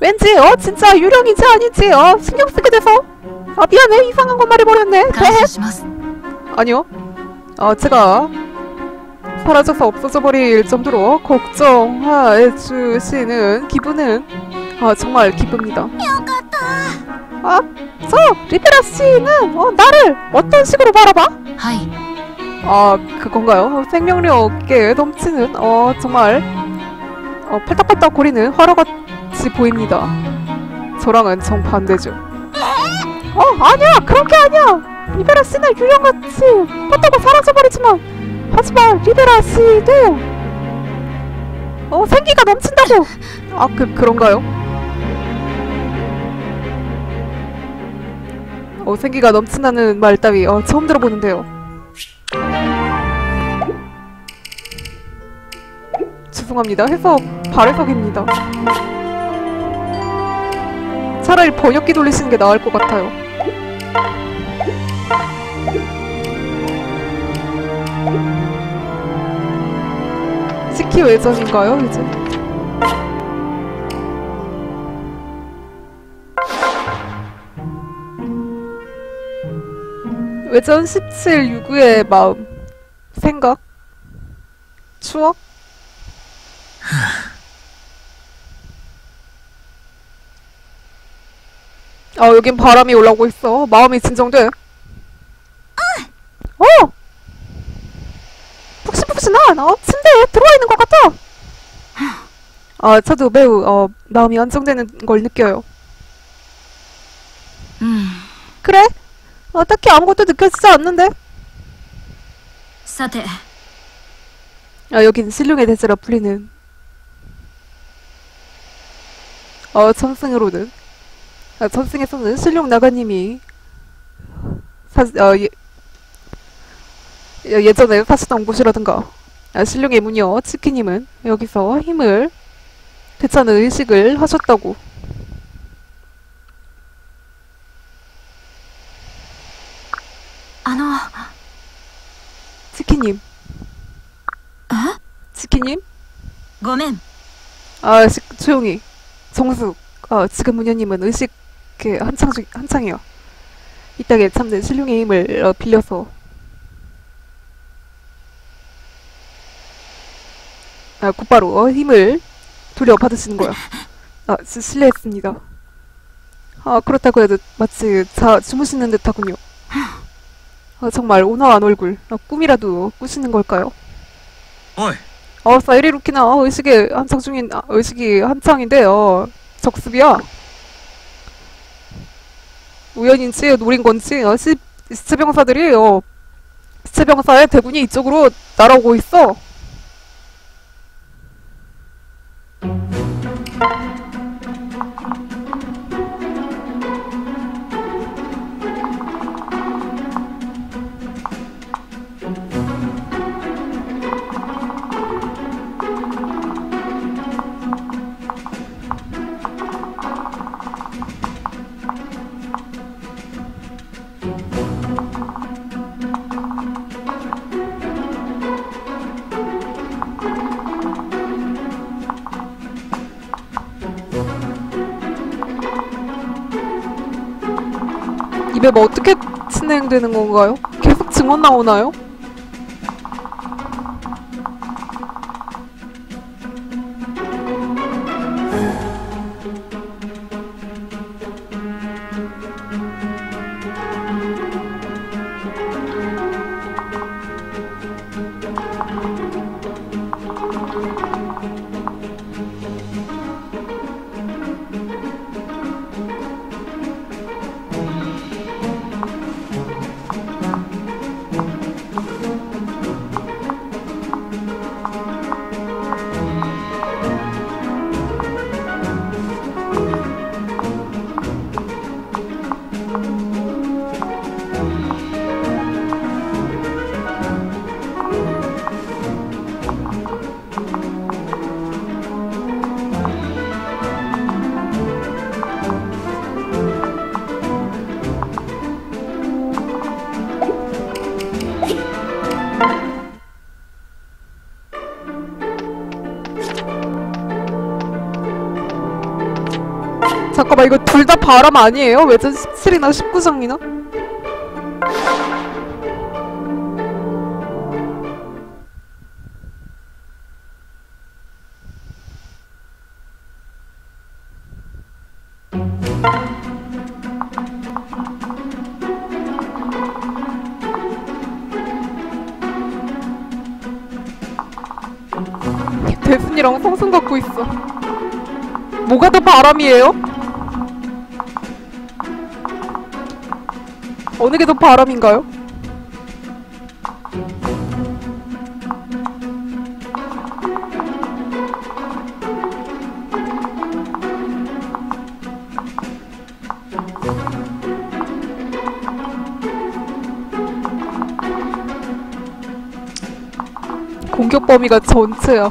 왠지 어 진짜 유령인지 아닌지 어 신경 쓰게 돼서 아 미안해 이상한 거 말해버렸네 네. 아니요 아 제가 사라져서 없어져 버릴 정도로 걱정해 주시는 기분은 아 정말 기쁩니다 아, 저 리베라 씨는 어, 나를 어떤 식으로 바라봐? 하이. 아, 그건가요? 생명력에 넘치는 어 정말 어 팔딱팔딱 거리는 화로같이 보입니다. 저랑은 정반대죠. 어, 아니야! 그런 게 아니야! 리베라 씨는 유령같이 뻗다고 사라져버리지만 하지만 리베라 씨도 어, 생기가 넘친다고! 아, 그, 그런가요? 어, 생기가 넘친다는 말 따위 어, 처음 들어보는데요. 죄송합니다. 해석 발해석입니다. 차라리 번역기 돌리시는 게 나을 것 같아요. 시키 외전인가요, 이제? 외전 17, 6의 마음, 생각, 추억? 아 여긴 바람이 올라오고 있어. 마음이 진정돼. 어! 어! 푹신푹신한 어, 침대에 들어와 있는 것 같아. 아 저도 매우 어, 마음이 안정되는 걸 느껴요. 음. 그래? 어, 딱히 아무것도 느껴지지 않는데? 사태. 어, 아, 여긴 실룡의 대제라 불리는 어, 천승으로는 아, 전승에서는 실룡 나가님이 어, 예, 예, 예전에 사시던 곳이라든가 아, 실룡의 무녀 치키님은 여기서 힘을 되찾는 의식을 하셨다고. 아노. 치키님. 아? 어? 치키님? 고멘. 아 시, 조용히. 정숙 아, 지금 무녀님은 의식 그, 한창 중, 한창이요. 이따게 참된 신룡의 힘을 어, 빌려서. 아, 곧바로, 어, 힘을 돌려 받으시는 거야. 아, 시, 실례했습니다. 아, 그렇다고 해도 마치 자, 주무시는 듯 하군요. 아, 정말 온화한 얼굴. 아, 꿈이라도 꾸시는 걸까요? おい 어, 사이리 루키나, 어, 의식이 한창 중인, 아, 의식이 한창인데, 어, 적습이야. 우연인지 노린 건지, 어, 시, 시체병사들이, 어, 시체병사의 대군이 이쪽으로 날아오고 있어. 이 맵 어떻게 진행되는 건가요? 계속 증언 나오나요? 잠깐만, 이거 둘 다 바람 아니에요? 외전 17이나 19장이나? 대순이랑 성승 갖고 있어. 뭐가 더 바람이에요? 어느 게 더 바람인가요? 공격 범위가 전체야.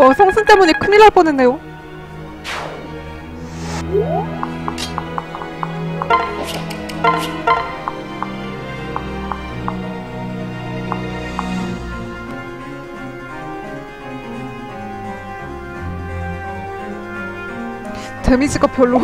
어, 성승 때문에 큰일 날 뻔했네요. 데미지가 별로.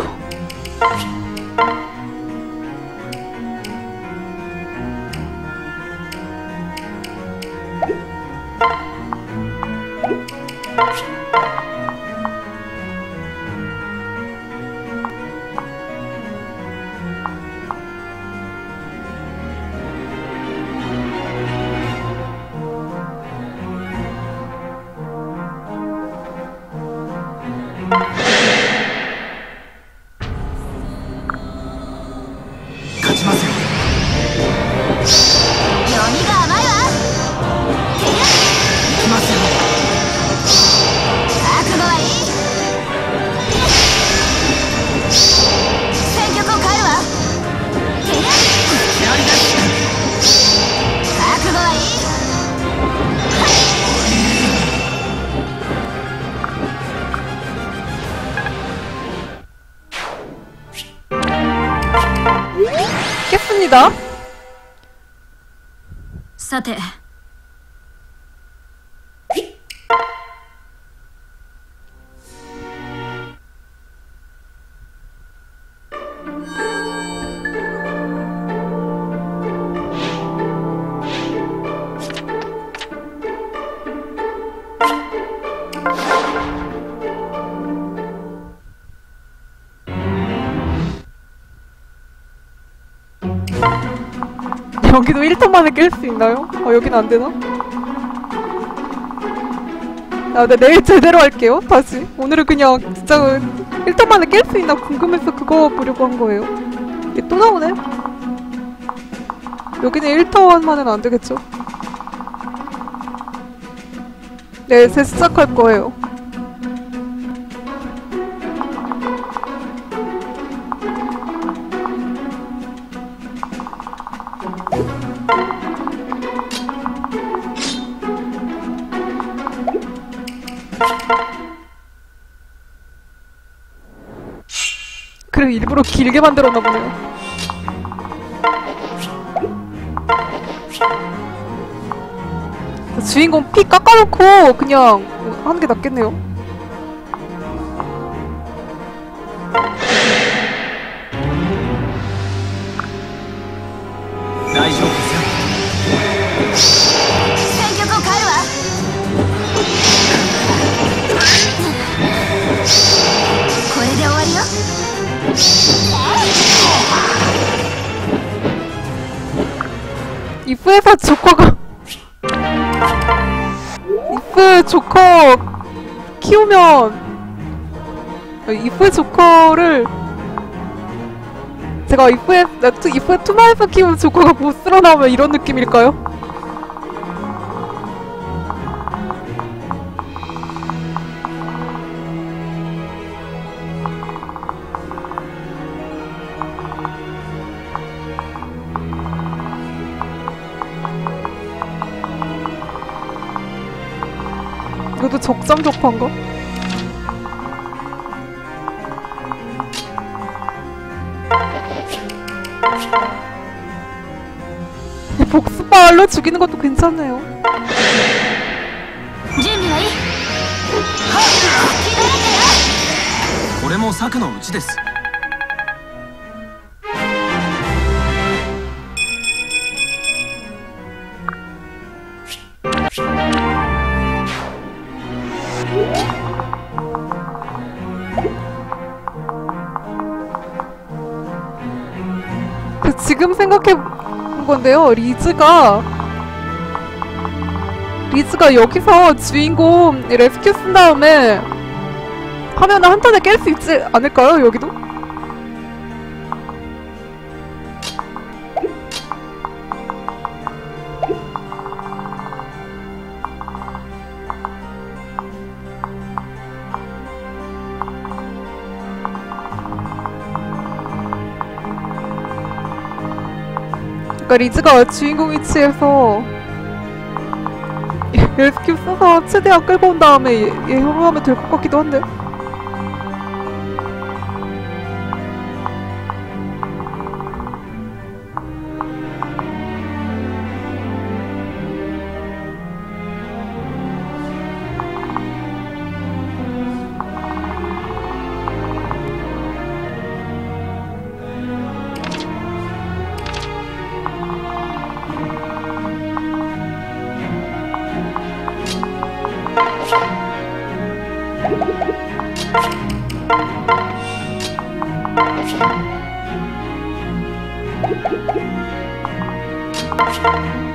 여기도 1턴 만에 깰 수 있나요? 어, 여긴 안 되나? 아, 네, 내일 제대로 할게요. 다시. 오늘은 그냥 진짜 1턴 만에 깰 수 있나 궁금해서 그거 보려고 한 거예요. 이게 또 나오네? 여기는 1턴만은 안 되겠죠? 네, 새 시작할 거예요. 그래 일부러 길게 만들었나 보네요. 주인공 피 깎아놓고 그냥 하는 게 낫겠네요. 키우면 이프 조커를 제가 이프에 이프에 투마에서 키우면 조커가 보스로 나오면 이런 느낌일까요? 적정적판가? 복수발로 죽이는 것도 괜찮네요. 준비. 기다려요! 본 건데요. 리즈가 리즈가 여기서 주인공 레스큐 쓴 다음에 하면 한 턴에 깰 수 있지 않을까요? 여기도? 그러니까 리즈가 주인공 위치에서 레스큐 써서 최대한 끌고 온 다음에 얘, 얘 협업하면 될 것 같기도 한데 Thank you.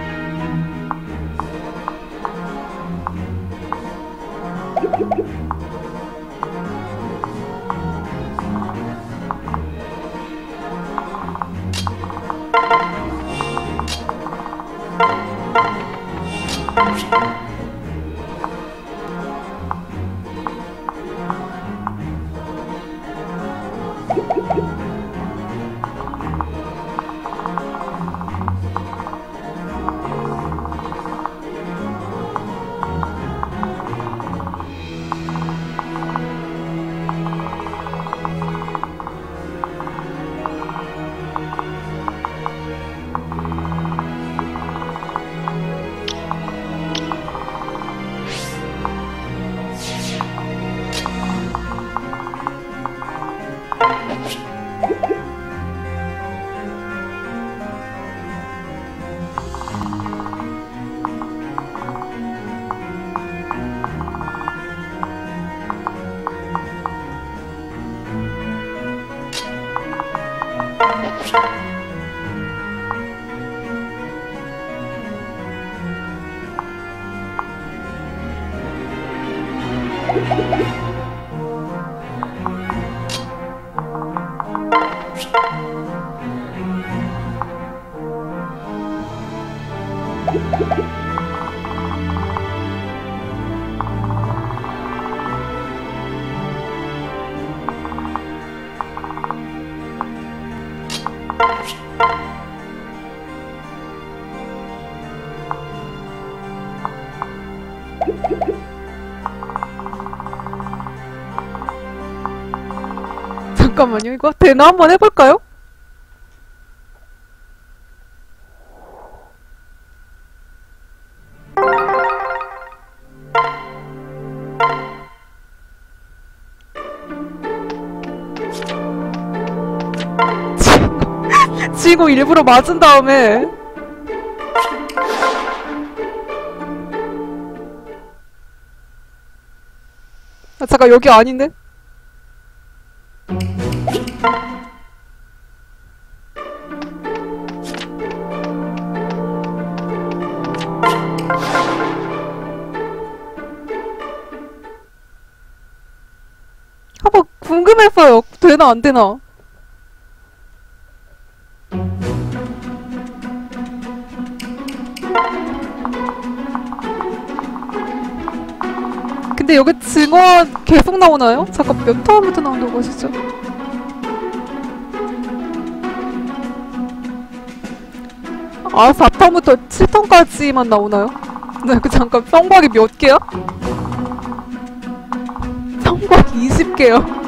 잠깐만요 이거 대나 한번 해볼까요? 지고 일부러 맞은 다음에 아 잠깐 여기 아닌데? 궁금했어요. 되나 안 되나? 근데 여기 증언 계속 나오나요? 잠깐 몇 턴부터 나온다고 하시죠? 아 4턴부터 7턴까지만 나오나요? 네, 그 잠깐 성곽이 몇 개야? 성곽 20개요.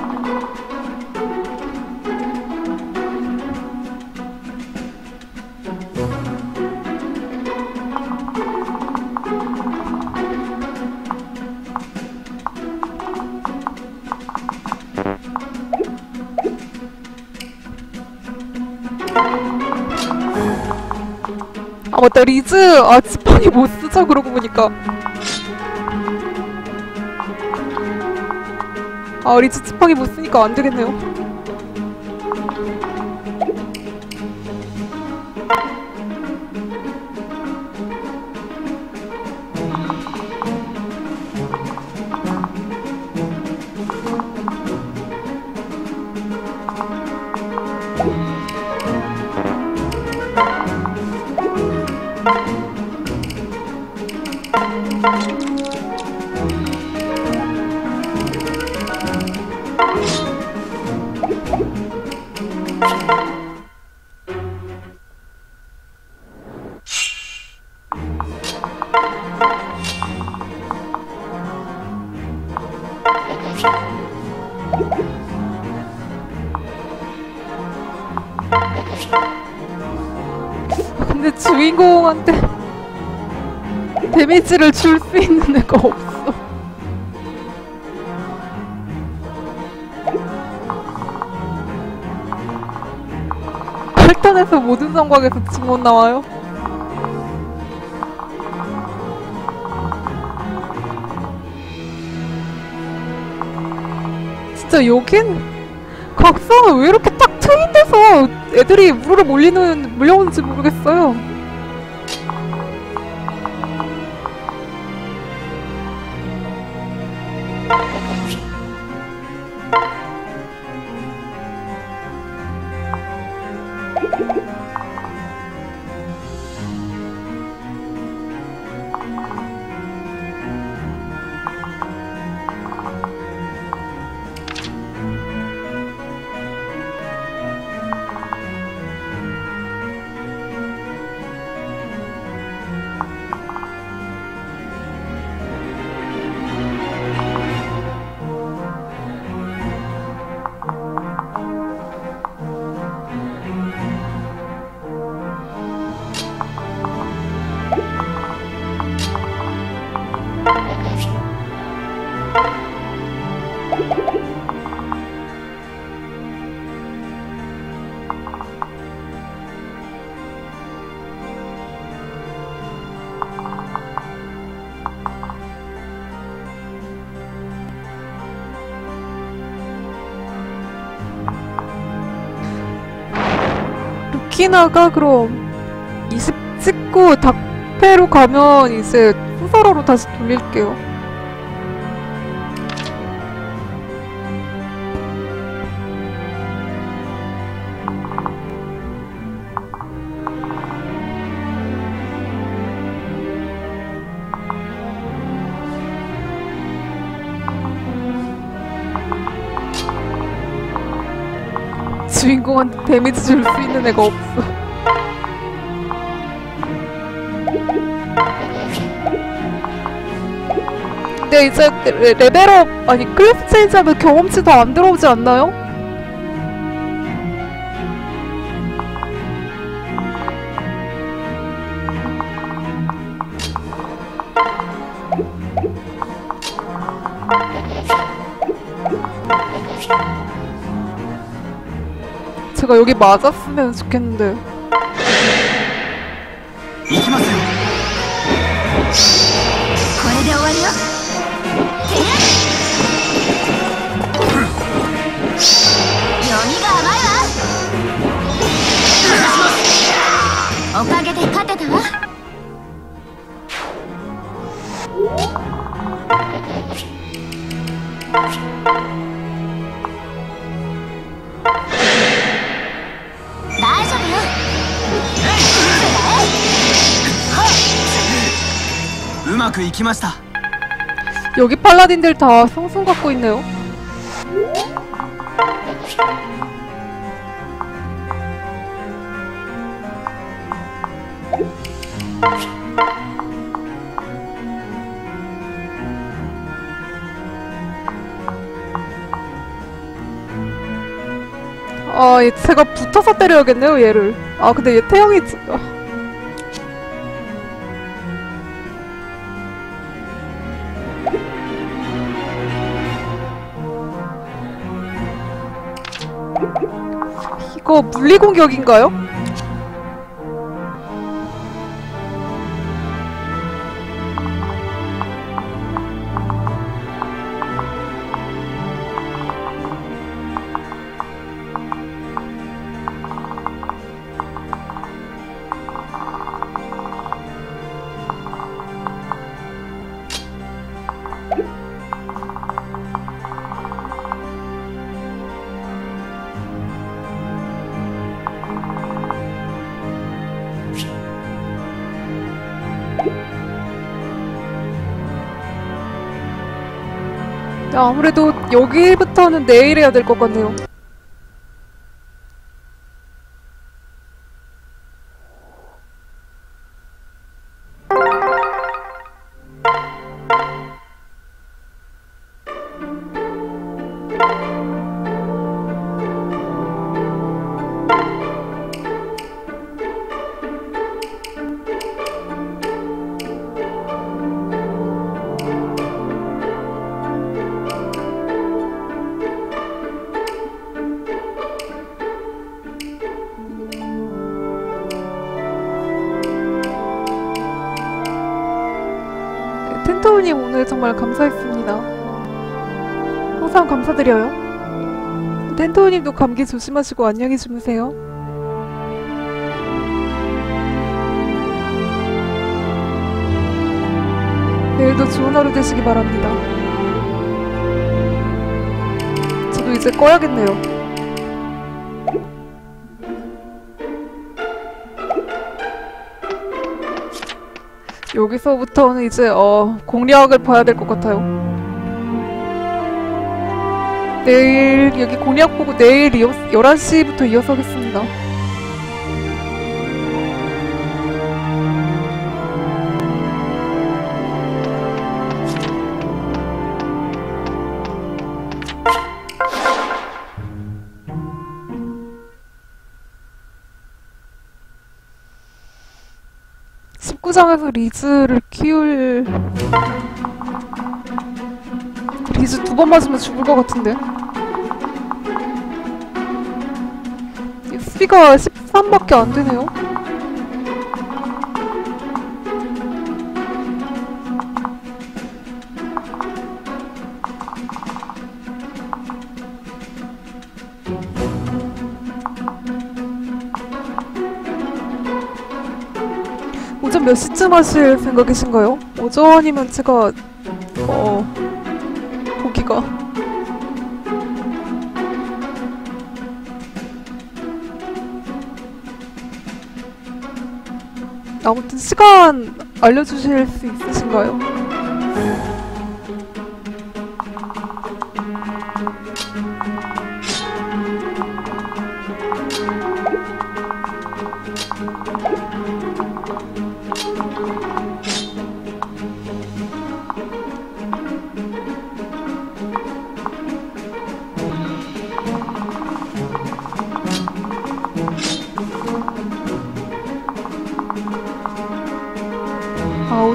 리즈 아 지팡이 못 쓰죠 그러고 보니까. 아 리즈 지팡이 못 쓰니까 안 되겠네요 애가 없어. 팔단에서 모든 성곽에서 증원 나와요. 진짜 여긴 각성은 왜 이렇게 딱 트인 데서 애들이 물으러 몰리는 몰려오는지 모르겠어요. 루키나가 그럼 20 찍고 닥페로 가면 이제 후설어로 다시 돌릴게요. 주인공한테 데미지 줄 수 있는 애가 없어. 근데 이제 레- level up 아니 class change하면 경험치 더 안 들어오지 않나요? 제가 여기 맞았으면 좋겠는데. 이기마세요. うまくいきました 여기 팔라딘들 다 성순 갖고 있네요. 아, 얘 제가 붙어서 때려야겠네요, 얘를. 아, 근데 얘 태형이 지- 아. 물리 공격인가요? 아무래도 여기부터는 내일 해야 될 것 같네요. 정말 감사했습니다. 항상 감사드려요. 텐토우님도 감기 조심하시고 안녕히 주무세요. 내일도 좋은 하루 되시기 바랍니다. 저도 이제 꺼야겠네요. 여기서부터는 이제 어 공략을 봐야 될 것 같아요. 내일 여기 공략 보고 내일 이어, 11시부터 이어서 하겠습니다. 십구장에서 리즈를 키울 리즈 두 번 맞으면 죽을 것 같은데? 이 수비가 13밖에 안 되네요 몇 시쯤 하실 생각이신가요? 오전이면 제가 어 보기가 아무튼 시간 알려주실 수 있으신가요?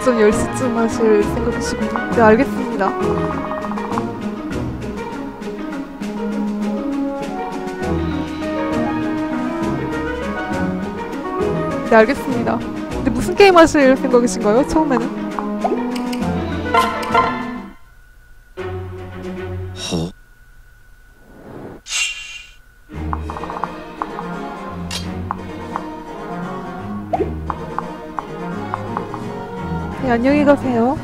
오전 10시쯤 하실 생각이시군요 네 알겠습니다 네 알겠습니다 근데 무슨 게임 하실 생각이신가요? 처음에는? 안녕히 가세요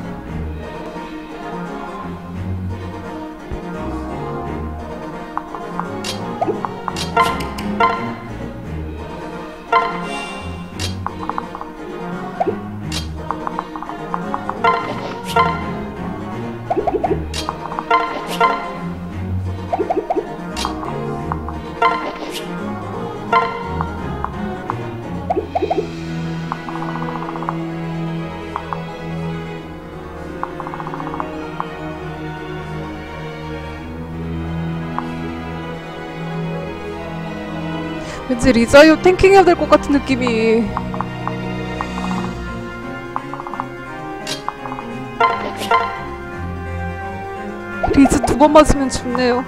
왠지 리자이오 탱킹해야 될 것 같은 느낌이. 리즈 두 번 맞으면 죽네요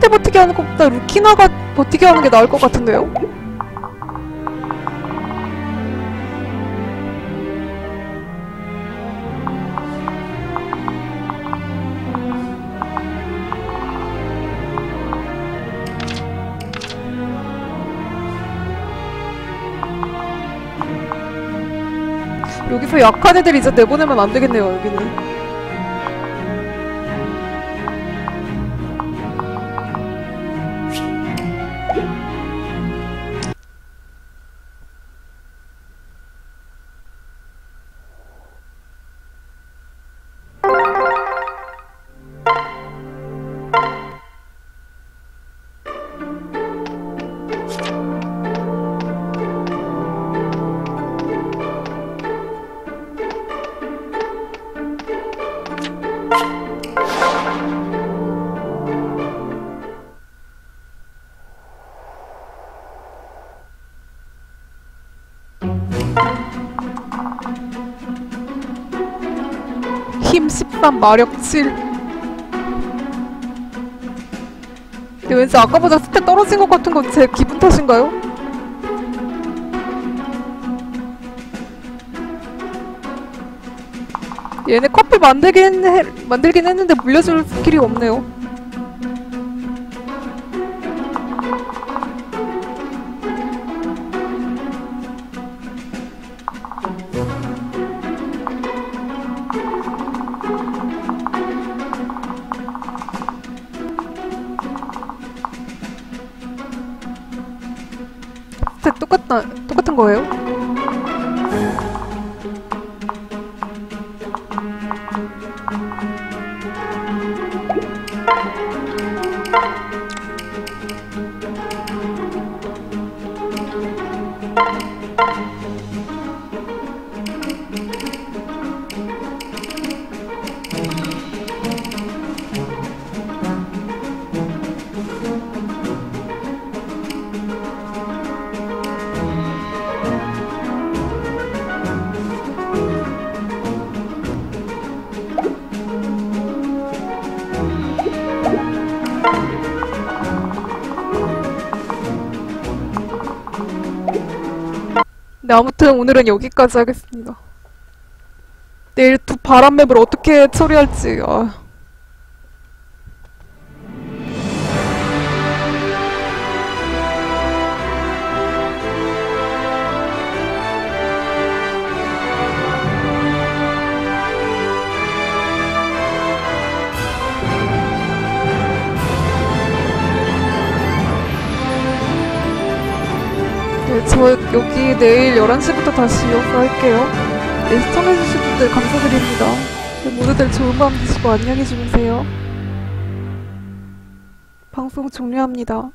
한테 버티게 하는 것보다 루키나가 버티게 하는 게 나을 것 같은데요? 여기서 약한 애들 이제 내보내면 안 되겠네요, 여기는. 힘 13, 마력 7. 근데 왠지 아까보다 stat 떨어진 것 같은 건 제 기분 탓인가요? 얘네 커플 만들긴, 해, 만들긴 했는데 물려줄 스킬이 없네요. 아무튼 오늘은 여기까지 하겠습니다. 내일 두 바람 맵을 어떻게 처리할지, 아. 내일 11시부터 다시 이어서 할게요. 네, 시청해주신 분들 감사드립니다. 네, 모두들 좋은 밤 되시고 안녕히 주무세요. 방송 종료합니다.